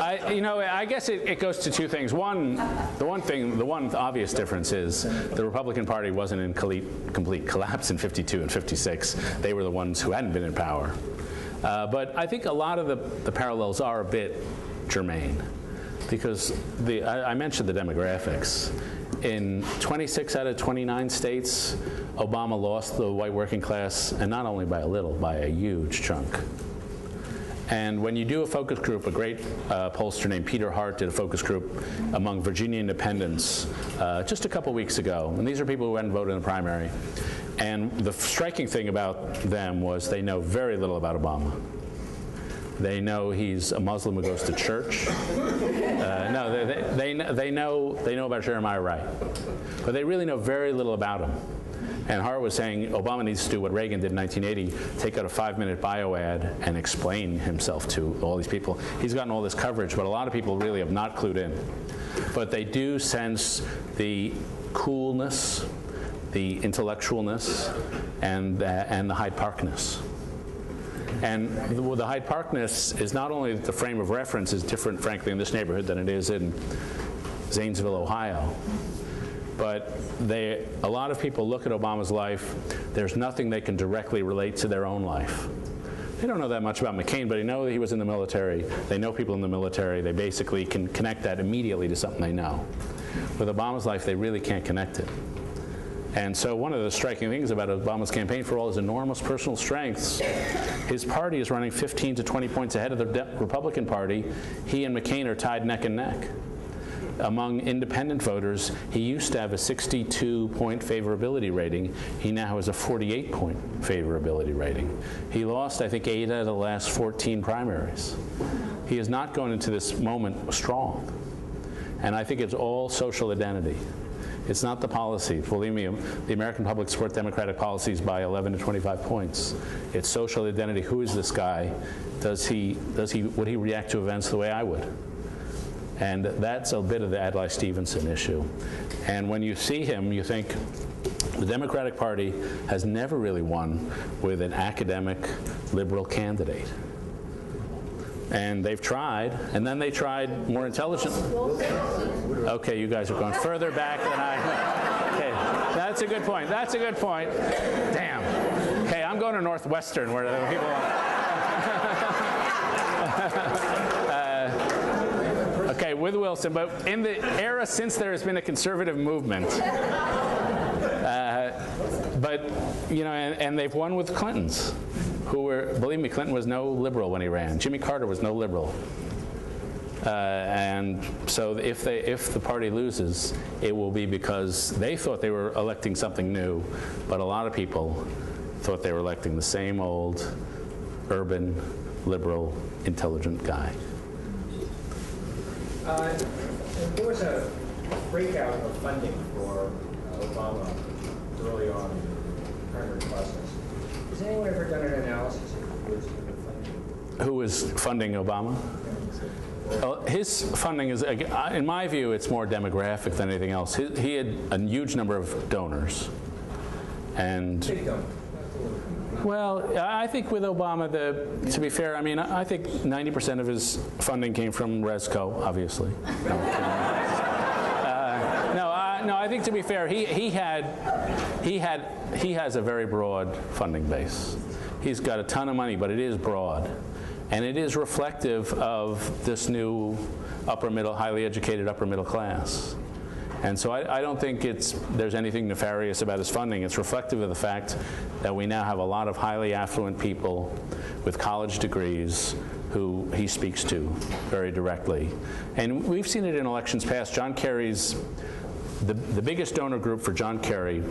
I, you know, I guess it, it goes to two things. One, the one thing, the one obvious difference is the Republican Party wasn't in complete, collapse in 52 and 56. They were the ones who hadn't been in power. Uh, but I think a lot of the, the parallels are a bit germane because the, I, I mentioned the demographics. In 26 out of 29 states, Obama lost the white working class, and not only by a little, by a huge chunk. And when you do a focus group, a great uh, pollster named Peter Hart did a focus group among Virginia independents uh, just a couple weeks ago. And these are people who hadn't voted in the primary. And the striking thing about them was they know very little about Obama. They know he's a Muslim who goes to church. Uh, no, they, they, they, know, they know about Jeremiah Wright. But they really know very little about him. And Hart was saying Obama needs to do what Reagan did in 1980 take out a five minute bio ad and explain himself to all these people. He's gotten all this coverage, but a lot of people really have not clued in. But they do sense the coolness, the intellectualness and, the- and the Hyde Parkness. And the the Hyde Parkness is not only that the frame of reference is different, frankly, in this neighborhood than it is in Zanesville, Ohio, but they, a lot of people look at Obama's life, there's nothing they can directly relate to their own life. They don't know that much about McCain, but they know that he was in the military. They know people in the military. They basically can connect that immediately to something they know. With Obama's life, they really can't connect it. And so one of the striking things about Obama's campaign, for all his enormous personal strengths, his party is running 15 to 20 points ahead of the Republican Party. He and McCain are tied neck and neck. Among independent voters, he used to have a 62-point favorability rating. He now has a 48-point favorability rating. He lost, I think, eight out of the last 14 primaries. He is not going into this moment strong. And I think it's all social identity. It's not the policy. Believe me, the American public support Democratic policies by 11 to 25 points. It's social identity. Who is this guy? Does he, does he, would he react to events the way I would? And that's a bit of the Adlai Stevenson issue. And when you see him, you think the Democratic Party has never really won with an academic liberal candidate. And they've tried, and then they tried more intelligent. Okay, you guys are going further back than I. Okay, that's a good point. That's a good point. Damn. Okay, I'm going to Northwestern where people. Uh, okay, with Wilson, but in the era since there has been a conservative movement, uh, but you know, and, and they've won with Clintons, who were, believe me, Clinton was no liberal when he ran. Jimmy Carter was no liberal. Uh, and so if, they, if the party loses, it will be because they thought they were electing something new, but a lot of people thought they were electing the same old urban, liberal, intelligent guy. Uh, There was a breakout of funding for uh, Obama early on in the primary process. Has anyone ever done an analysis of who was funding? Who is funding Obama? Well, his funding is, in my view, it's more demographic than anything else. He, he had a huge number of donors. And. Well, I think with Obama, the, to be fair, I mean, I think 90% of his funding came from Rezko, obviously. No. Uh, no, I, no, I think to be fair, he, he had, he had, he has a very broad funding base. He's got a ton of money, but it is broad. And it is reflective of this new upper middle, highly educated upper middle class. And so I, I don't think it's, there's anything nefarious about his funding. It's reflective of the fact that we now have a lot of highly affluent people with college degrees who he speaks to very directly. And we've seen it in elections past. John Kerry's, the, the biggest donor group for John Kerry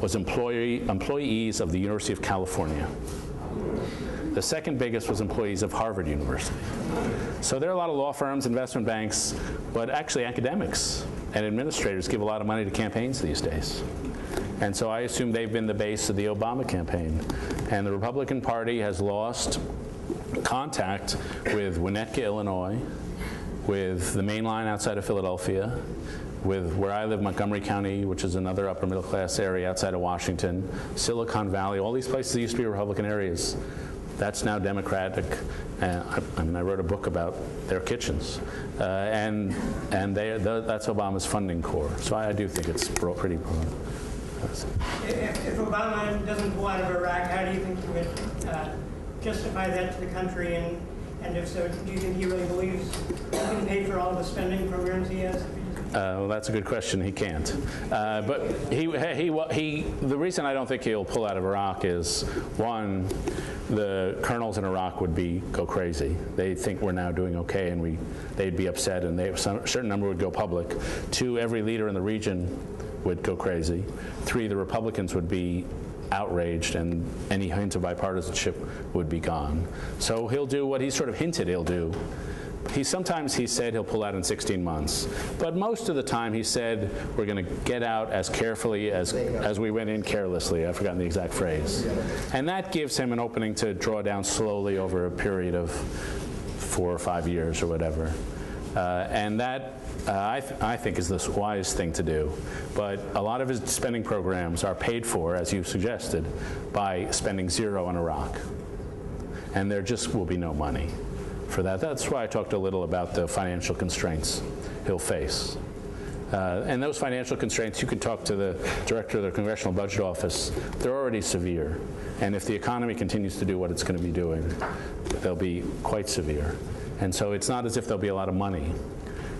was employee, employees of the University of California. The second biggest was employees of Harvard University. So there are a lot of law firms, investment banks, but actually academics and administrators give a lot of money to campaigns these days. And so I assume they've been the base of the Obama campaign. And the Republican Party has lost contact with Winnetka, Illinois, with the main line outside of Philadelphia, with where I live, Montgomery County, which is another upper middle class area outside of Washington, Silicon Valley, all these places that used to be Republican areas. That's now Democratic. Uh, I, I mean, I wrote a book about their kitchens, uh, and and they, the, that's Obama's funding core. So I, I do think it's pretty broad. If, if Obama doesn't pull out of Iraq, how do you think he would uh, justify that to the country? And, and if so, do you think he really believes he can pay for all the spending programs he has? Uh, well, that's a good question. He can't. Uh, but he, he, he, the reason I don't think he'll pull out of Iraq is one, the colonels in Iraq would be go crazy. They think we're now doing okay, and we, they'd be upset, and they, some, a certain number would go public. Two, every leader in the region would go crazy. Three, the Republicans would be outraged and any hint of bipartisanship would be gone. So he'll do what he sort of hinted he'll do. He sometimes he said he'll pull out in 16 months, but most of the time he said we're going to get out as carefully as as we went in carelessly. I've forgotten the exact phrase, and that gives him an opening to draw down slowly over a period of four or five years or whatever. Uh, And that, uh, I th- I think, is the wise thing to do. But a lot of his spending programs are paid for, as you suggested, by spending zero on Iraq. And there just will be no money for that. That's why I talked a little about the financial constraints he'll face. Uh, And those financial constraints, you can talk to the director of the Congressional Budget Office. They're already severe. And if the economy continues to do what it's going to be doing, they'll be quite severe. And so it's not as if there'll be a lot of money.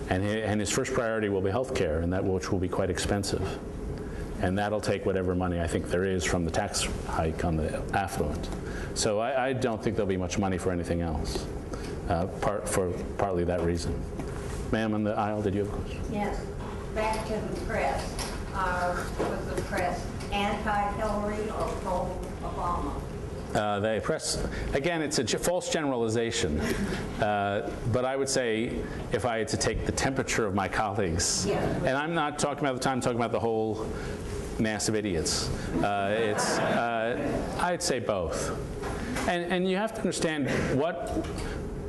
And and his first priority will be health care, and that which will be quite expensive. And that'll take whatever money I think there is from the tax hike on the affluent. So I I don't think there'll be much money for anything else, uh, part- for partly that reason. Ma'am in the aisle, did you have a question? Yes, back to the press. Uh, Was the press anti-Hillary or pro-Obama? Uh, They press, again, it's a false generalization, Uh, but I would say if I had to take the temperature of my colleagues, Yeah. and I'm not talking about the time, I'm talking about the whole mass of idiots, uh, it's, uh, I'd say both. And, and you have to understand what,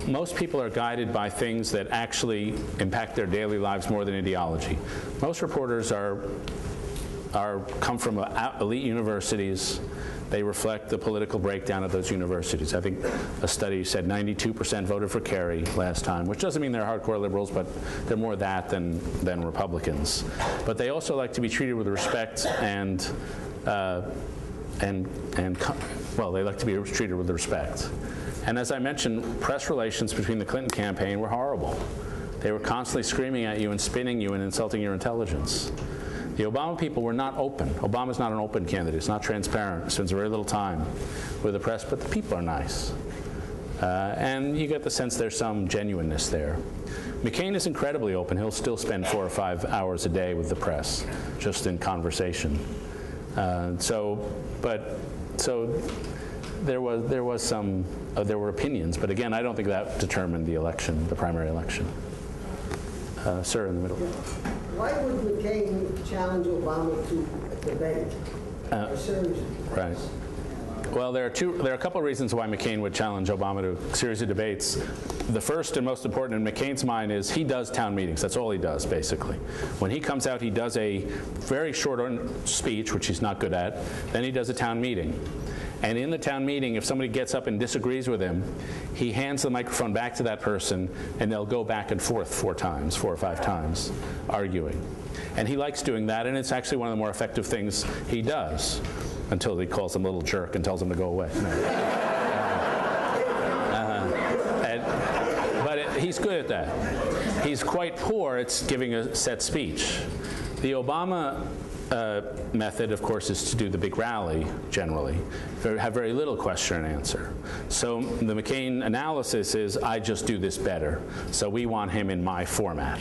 most people are guided by things that actually impact their daily lives more than ideology. Most reporters are are, come from elite universities. They reflect the political breakdown of those universities. I think a study said 92% voted for Kerry last time, which doesn't mean they're hardcore liberals, but they're more that than, than Republicans. But they also like to be treated with respect and, uh, and, and well, they like to be treated with respect. And as I mentioned, press relations between the Clinton campaign were horrible. They were constantly screaming at you and spinning you and insulting your intelligence. The Obama people were not open. Obama's not an open candidate. He's not transparent. Spends very little time with the press, but the people are nice. Uh, and you get the sense there's some genuineness there. McCain is incredibly open. He'll still spend four or five hours a day with the press, just in conversation. Uh, so, but, so there was, there was some, uh, there were opinions, but again, I don't think that determined the election, the primary election. Uh, sir, in the middle. Why would McCain challenge Obama to a debate? A series of Right. Well, there are two. There are a couple of reasons why McCain would challenge Obama to a series of debates. The first and most important in McCain's mind is he does town meetings. That's all he does, basically. When he comes out, he does a very short speech, which he's not good at. Then he does a town meeting. And in the town meeting, if somebody gets up and disagrees with him, he hands the microphone back to that person, and they'll go back and forth four times, four or five times, arguing. And he likes doing that, and it's actually one of the more effective things he does until he calls him a little jerk and tells him to go away. No. Uh, and- but he's good at that. He's quite poor at giving a set speech. The Obama uh, method, of course, is to do the big rally generally, have very little question and answer. So the McCain analysis is I just do this better. So we want him in my format.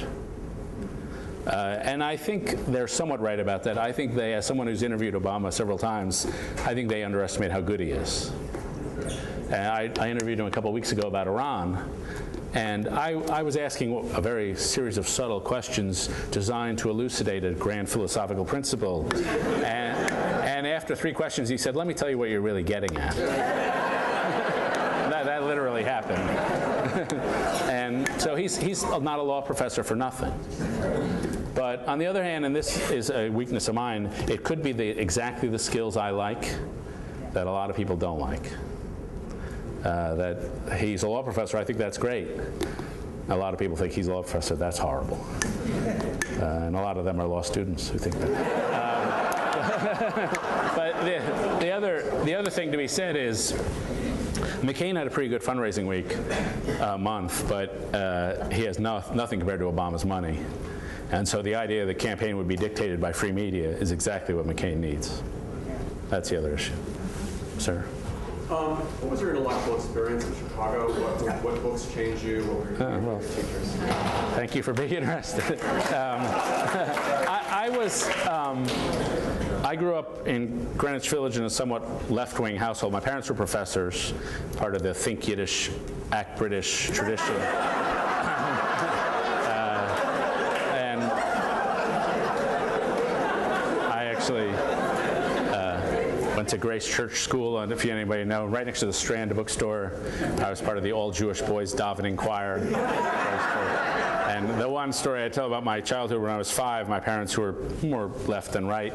Uh, and I think they're somewhat right about that. I think they, as someone who's interviewed Obama several times, I think they underestimate how good he is. Uh, I, I interviewed him a couple weeks ago about Iran, and I, I was asking a very series of subtle questions designed to elucidate a grand philosophical principle. And, and after three questions, he said, Let me tell you what you're really getting at. that, that literally happened. and so he's, he's not a law professor for nothing. But on the other hand, and this is a weakness of mine, it could be the, exactly the skills I like that a lot of people don't like. Uh, that he's a law professor, I think that's great. A lot of people think he's a law professor, that's horrible. Uh, and a lot of them are law students who think that. Um, but the, the, other, the other thing to be said is McCain had a pretty good fundraising week, uh, month, but uh, he has no, nothing compared to Obama's money. And so the idea that the campaign would be dictated by free media is exactly what McCain needs. That's the other issue. Sir? Um, what was your intellectual experience in Chicago? What, what books changed you? What were your, Uh, well, teachers? Thank you for being interested. Um, I, I was, um, I grew up in Greenwich Village in a somewhat left-wing household. My parents were professors, part of the Think Yiddish, Act British tradition. Uh, and I actually, uh, went to Grace Church School, and if you anybody know, right next to the Strand bookstore. I was part of the all Jewish boys davening choir. And the one story I tell about my childhood when I was five, my parents, who were more left than right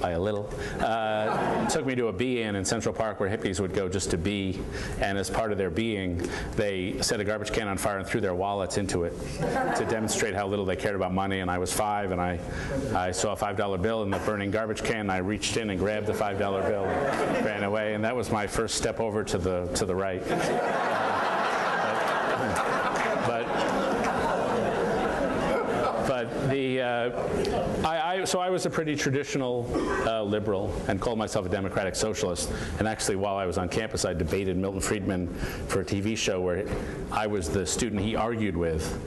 by a little, uh, took me to a be-in in Central Park where hippies would go just to be. And as part of their being, they set a garbage can on fire and threw their wallets into it to demonstrate how little they cared about money. And I was five, and I, I saw a $5 bill in the burning garbage can. And I reached in and grabbed the $5 bill and ran away. And that was my first step over to the, to the right. But but the uh, I, I, so I was a pretty traditional uh, liberal and called myself a democratic socialist. And actually, while I was on campus, I debated Milton Friedman for a TV show where I was the student he argued with.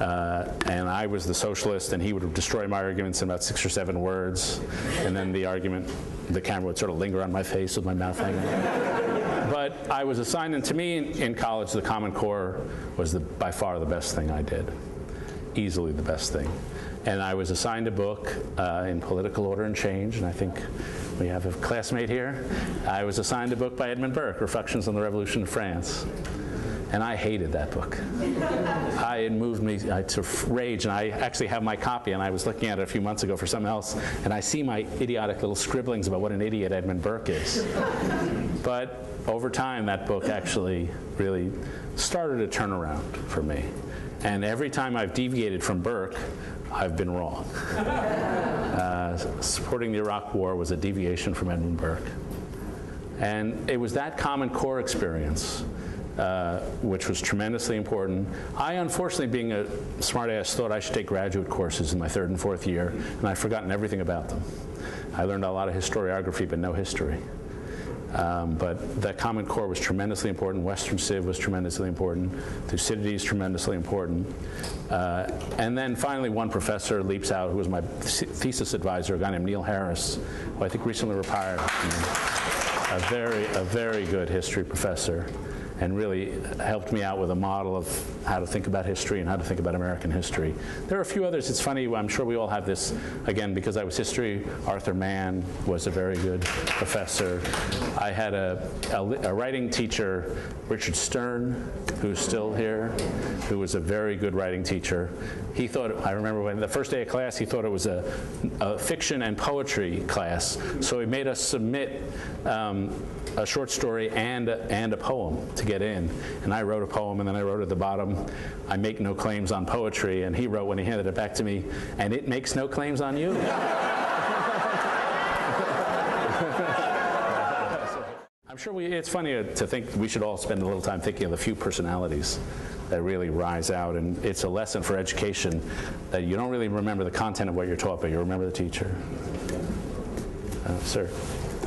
Uh, and I was the socialist, and he would destroy my arguments in about six or seven words. And then the argument, the camera would sort of linger on my face with my mouth hanging. but I was assigned, and to me in, in college, the Common Core was the, by far the best thing I did easily the best thing. And I was assigned a book uh, in political order and change, and I think we have a classmate here. I was assigned a book by Edmund Burke, Reflections on the Revolution of France. And I hated that book. I, it moved me to rage, and I actually have my copy, and I was looking at it a few months ago for something else, and I see my idiotic little scribblings about what an idiot Edmund Burke is. but over time, that book actually really started a turnaround for me. And every time I've deviated from Burke, I've been wrong. Uh, supporting the Iraq War was a deviation from Edmund Burke. And it was that Common Core experience uh, which was tremendously important. I, unfortunately, being a smartass, thought I should take graduate courses in my third and fourth year, and I've forgotten everything about them. I learned a lot of historiography, but no history. Um, but that Common Core was tremendously important. Western Civ was tremendously important. Thucydides tremendously important. Uh, and then finally, one professor leaps out who was my thesis advisor, a guy named Neil Harris, who I think recently retired. A very, a very good history professor and really helped me out with a model of how to think about history and how to think about American history. There are a few others. It's funny, I'm sure we all have this, again, because I was history. Arthur Mann was a very good professor. I had a, a, a writing teacher, Richard Stern, who's still here, who was a very good writing teacher. He thought, I remember when the first day of class, he thought it was a, a fiction and poetry class. So he made us submit um, a short story and a, and a poem to get in. And I wrote a poem, and then I wrote at the bottom, I make no claims on poetry. And he wrote when he handed it back to me, and it makes no claims on you. I'm sure we, it's funny to think we should all spend a little time thinking of the few personalities that really rise out. And it's a lesson for education that you don't really remember the content of what you're taught, but you remember the teacher. Uh, sir.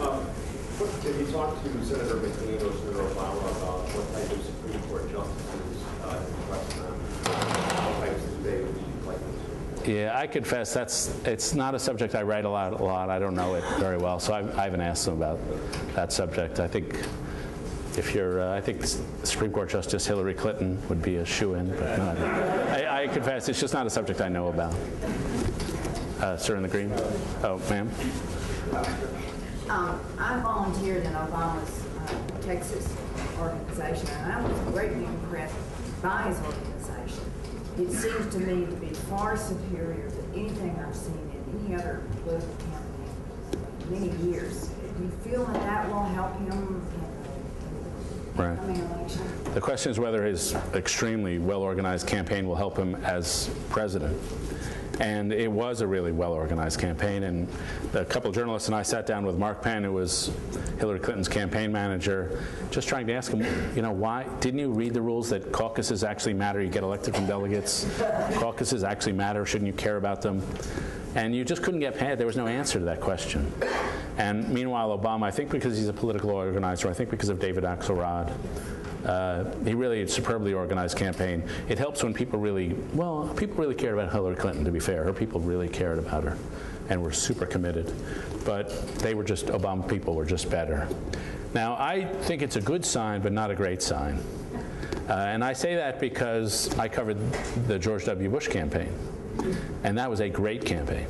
Um, have you talked to Senator McCain or Senator Obama about what type of Supreme Court justices uh, request them? What types they would be likely Yeah, I confess that's it's not a subject I write a lot. A lot. I don't know it very well, so I, I haven't asked them about that subject. I think if you're, uh, I think Supreme Court Justice Hillary Clinton would be a shoe-in, but. I, I confess it's just not a subject I know about. Uh, sir in the green. Oh, ma'am. Um, I volunteered in Obama's uh, Texas organization, and I was greatly impressed by his organization. It seems to me to be far superior to anything I've seen in any other political campaign in many years. Do you feel that that will help him uh, in the Right. election? The question is whether his extremely well-organized campaign will help him as president. And it was a really well-organized campaign. And a couple of journalists and I sat down with Mark Penn, who was Hillary Clinton's campaign manager, just trying to ask him, you know, why didn't you read the rules that caucuses actually matter? You get elected from delegates. Caucuses actually matter. Shouldn't you care about them? And you just couldn't get past. There was no answer to that question. And meanwhile, Obama, I think because he's a political organizer, I think because of David Axelrod, uh, he really superbly organized campaign. It helps when people really, well, people really cared about Hillary Clinton, to be fair. Her people really cared about her and were super committed. But they were just, Obama people were just better. Now, I think it's a good sign, but not a great sign. Uh, and I say that because I covered the George W. Bush campaign. And that was a great campaign,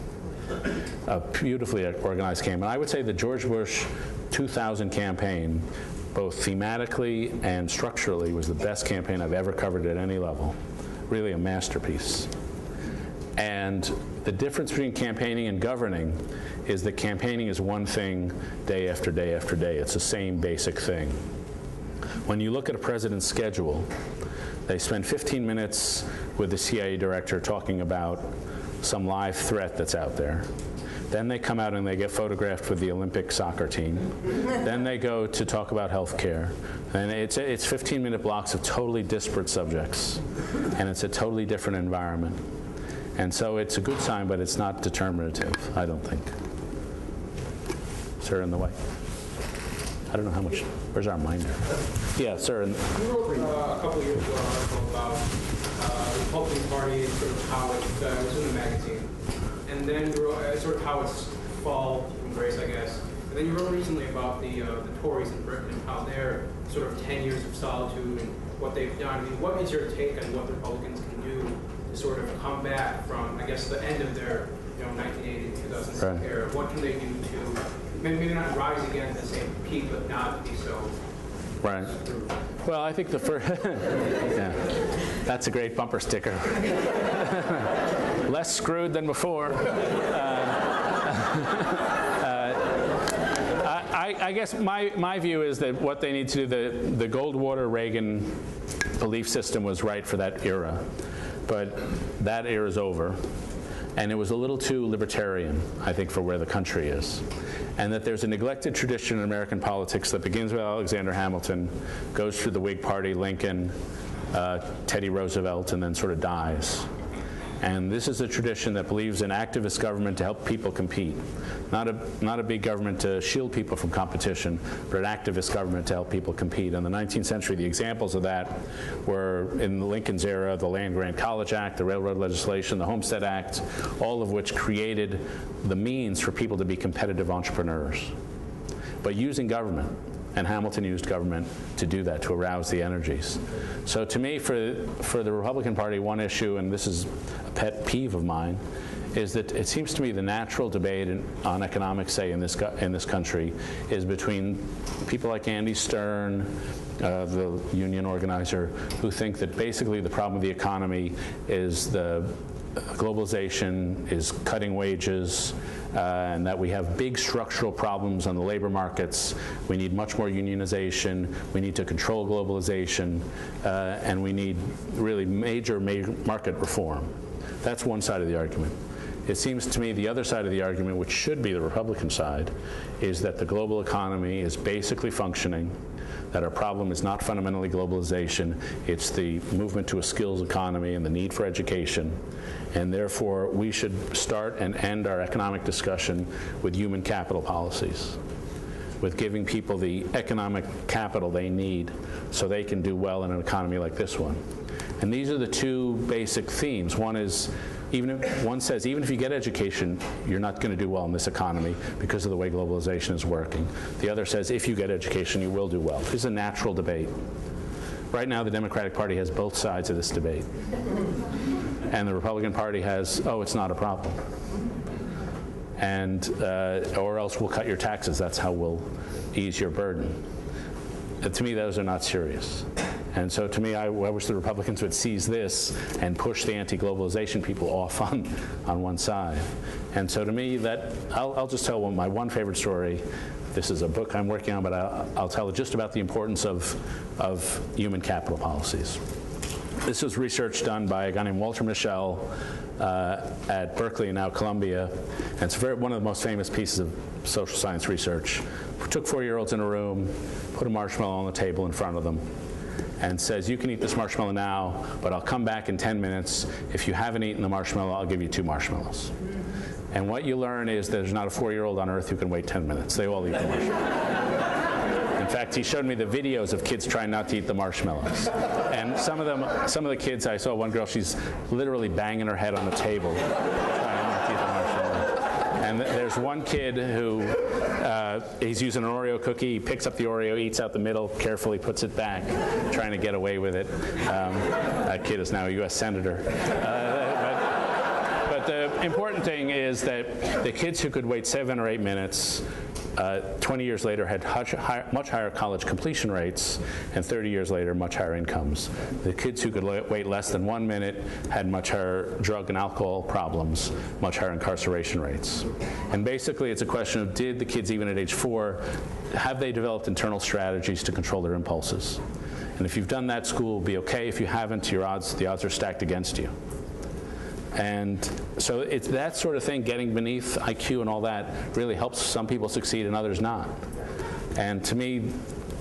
a beautifully organized campaign. I would say the George Bush 2000 campaign, both thematically and structurally, was the best campaign I've ever covered at any level. Really a masterpiece. And the difference between campaigning and governing is that campaigning is one thing day after day after day. It's the same basic thing. When you look at a president's schedule, they spend 15 minutes with the CIA director talking about some live threat that's out there. Then they come out and they get photographed with the Olympic soccer team. then they go to talk about health care. And it's, it's 15 minute blocks of totally disparate subjects. And it's a totally different environment. And so it's a good sign, but it's not determinative, I don't think. Sir, in the way. I don't know how much. Where's our minder? Yeah, sir. You wrote uh, a couple years ago about uh, the Republican Party and sort of how it uh, was in the magazine, then you wrote, uh, sort of how it's fall from grace, I guess. And then you wrote recently about the uh, the Tories in Britain and how they're sort of 10 years of solitude and what they've done. I mean, what is your take on what the Republicans can do to sort of come back from, I guess, the end of their you know 1980 2006 Right. era? What can they do to maybe, maybe not rise again to the same peak, but not be so Right. Well, I think the first, yeah, that's a great bumper sticker. Less screwed than before. Uh, uh, I, I guess my, my view is that what they need to do, the, the Goldwater Reagan belief system was right for that era, but that era is over. And it was a little too libertarian, I think, for where the country is. And that there's a neglected tradition in American politics that begins with Alexander Hamilton, goes through the Whig Party, Lincoln, uh, Teddy Roosevelt, and then sort of dies. And this is a tradition that believes in activist government to help people compete. Not a, not a big government to shield people from competition, but an activist government to help people compete. In the 19th century, the examples of that were in the Lincoln's era, the Land Grant College Act, the railroad legislation, the Homestead Act, all of which created the means for people to be competitive entrepreneurs. But using government, and Hamilton used government to do that, to arouse the energies. So to me, for, for the Republican Party, one issue, and this is a pet peeve of mine, is that it seems to me the natural debate in, on economics, say, in this, in this country, is between people like Andy Stern, uh, the union organizer, who think that basically the problem with the economy is the globalization is cutting wages, uh, and that we have big structural problems on the labor markets. We need much more unionization. We need to control globalization, uh, and we need really major, major market reform. That's one side of the argument. It seems to me the other side of the argument, which should be the Republican side, is that the global economy is basically functioning, that our problem is not fundamentally globalization, it's the movement to a skills economy and the need for education. And therefore, we should start and end our economic discussion with human capital policies, with giving people the economic capital they need so they can do well in an economy like this one. And these are the two basic themes. One is, even if, one says, even if you get education, you're not going to do well in this economy because of the way globalization is working. The other says, if you get education, you will do well. It's a natural debate. Right now, the Democratic Party has both sides of this debate. And the Republican Party has, oh, it's not a problem. And, uh, or else we'll cut your taxes. That's how we'll ease your burden. Uh, to me, those are not serious. And so to me, I, I wish the Republicans would seize this and push the anti-globalization people off on, on one side. And so to me, that I'll, I'll just tell one, my one favorite story. This is a book I'm working on, but I'll, I'll tell it just about the importance of, of human capital policies. This was research done by a guy named Walter Mischel uh, at Berkeley and now Columbia. And it's very, one of the most famous pieces of social science research. We Took four-year-olds in a room, put a marshmallow on the table in front of them, and says, you can eat this marshmallow now, but I'll come back in 10 minutes. If you haven't eaten the marshmallow, I'll give you two marshmallows. And what you learn is there's not a four-year-old on earth who can wait 10 minutes. They all eat the marshmallow. In fact, he showed me the videos of kids trying not to eat the marshmallows. And some of them, some of the kids, I saw one girl, she's literally banging her head on the table And th- there's one kid who, uh, he's using an Oreo cookie, he picks up the Oreo, eats out the middle, carefully puts it back, trying to get away with it. Um, that kid is now a U.S. Senator. Uh, important thing is that the kids who could wait seven or eight minutes, uh, 20 years later had much higher, college completion rates, and 30 years later, much higher incomes. The kids who could wait less than one minute had much higher drug and alcohol problems, much higher incarceration rates. And basically, it's a question of did the kids, even at age four, have they developed internal strategies to control their impulses? And if you've done that, school will be okay. If you haven't, your odds, the odds are stacked against you. And so it's that sort of thing, getting beneath IQ and all that, really helps some people succeed and others not. And to me,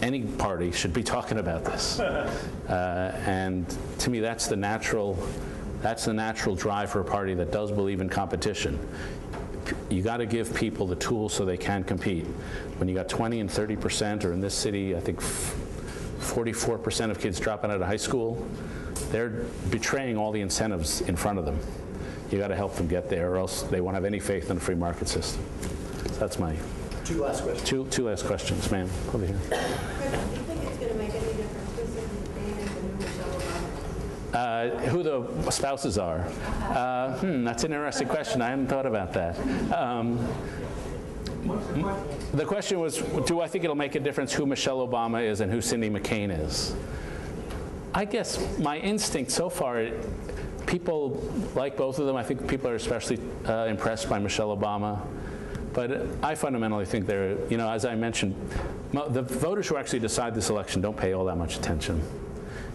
any party should be talking about this. Uh, and to me, that's the natural, that's the natural drive for a party that does believe in competition. You got to give people the tools so they can compete. When you got 20 and 30 percent, or in this city, I think 44 percent of kids dropping out of high school, they're betraying all the incentives in front of them. You got to help them get there, or else they won't have any faith in a free market system. So that's my Two last questions. two two last questions, ma'am, over here. Do you think it's going to make any difference who's in the and who Uh, who the spouses are? Uh, hmm, that's an interesting question. I hadn't thought about that. Um, the question was, do I think it'll make a difference who Michelle Obama is and who Cindy McCain is? I guess my instinct so far, people like both of them. I think people are especially uh, impressed by Michelle Obama. But I fundamentally think they're, you know, as I mentioned, mo- the voters who actually decide this election don't pay all that much attention.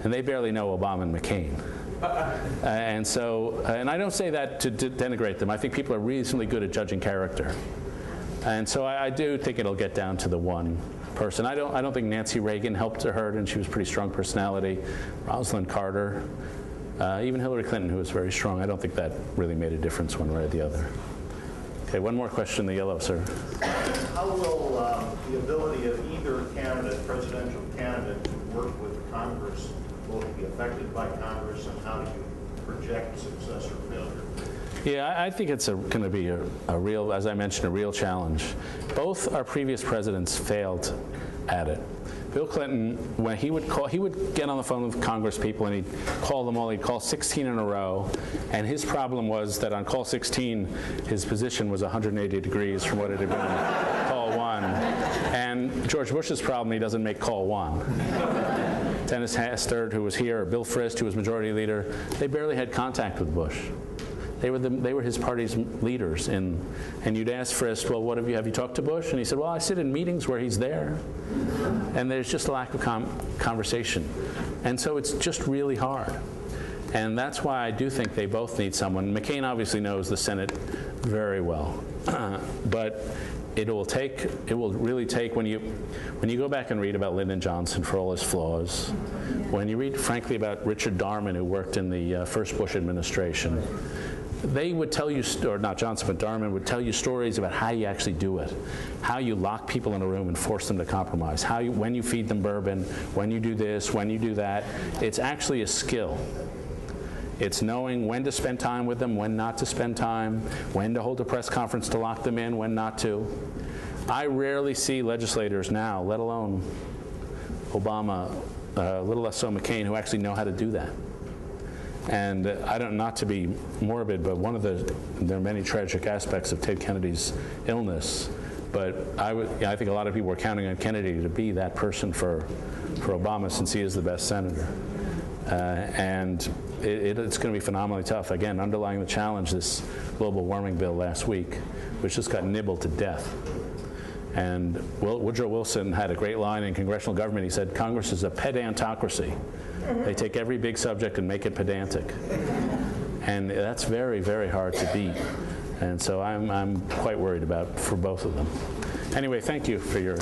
And they barely know Obama and McCain. Uh, and so, and I don't say that to, to denigrate them. I think people are reasonably good at judging character. And so I, I do think it'll get down to the one person. I don't, I don't think Nancy Reagan helped her hurt, and she was pretty strong personality. Rosalynn Carter, uh, even Hillary Clinton, who was very strong. I don't think that really made a difference one way or the other. Okay, one more question, the yellow, sir. How will um, the ability of either candidate, presidential candidate, to work with Congress both be affected by Congress, and how do you project success or failure? Yeah, I think it's going to be a, a real, as I mentioned, a real challenge. Both our previous presidents failed at it. Bill Clinton, when he would call, he would get on the phone with Congress people and he'd call them all. He'd call 16 in a row, and his problem was that on call 16, his position was 180 degrees from what it had been on call one. And George Bush's problem, he doesn't make call one. Dennis Hastert, who was here, or Bill Frist, who was majority leader, they barely had contact with Bush. They were, the, they were his party's leaders. And, and you'd ask Frist, well, what have you, have you talked to Bush? And he said, well, I sit in meetings where he's there. And there's just a lack of conversation. And so it's just really hard. And that's why I do think they both need someone. McCain obviously knows the Senate very well. but it will take, it will really take, when you, when you go back and read about Lyndon Johnson for all his flaws, when you read, frankly, about Richard Darman, who worked in the uh, first Bush administration, they would tell you, or not Johnson, but Darman would tell you stories about how you actually do it, how you lock people in a room and force them to compromise, how you, when you feed them bourbon, when you do this, when you do that. It's actually a skill. It's knowing when to spend time with them, when not to spend time, when to hold a press conference to lock them in, when not to. I rarely see legislators now, let alone Obama, uh, a little less so McCain, who actually know how to do that. And I don't, not to be morbid, but one of the, there are many tragic aspects of Ted Kennedy's illness. But I, I think a lot of people were counting on Kennedy to be that person for, for Obama since he is the best senator. Uh, and it, it, it's going to be phenomenally tough. Again, underlying the challenge, this global warming bill last week, which just got nibbled to death. And Woodrow Wilson had a great line in congressional government. He said, Congress is a pedantocracy. They take every big subject and make it pedantic. And that's very, very hard to beat. And so I'm, I'm quite worried about for both of them. Anyway, thank you for your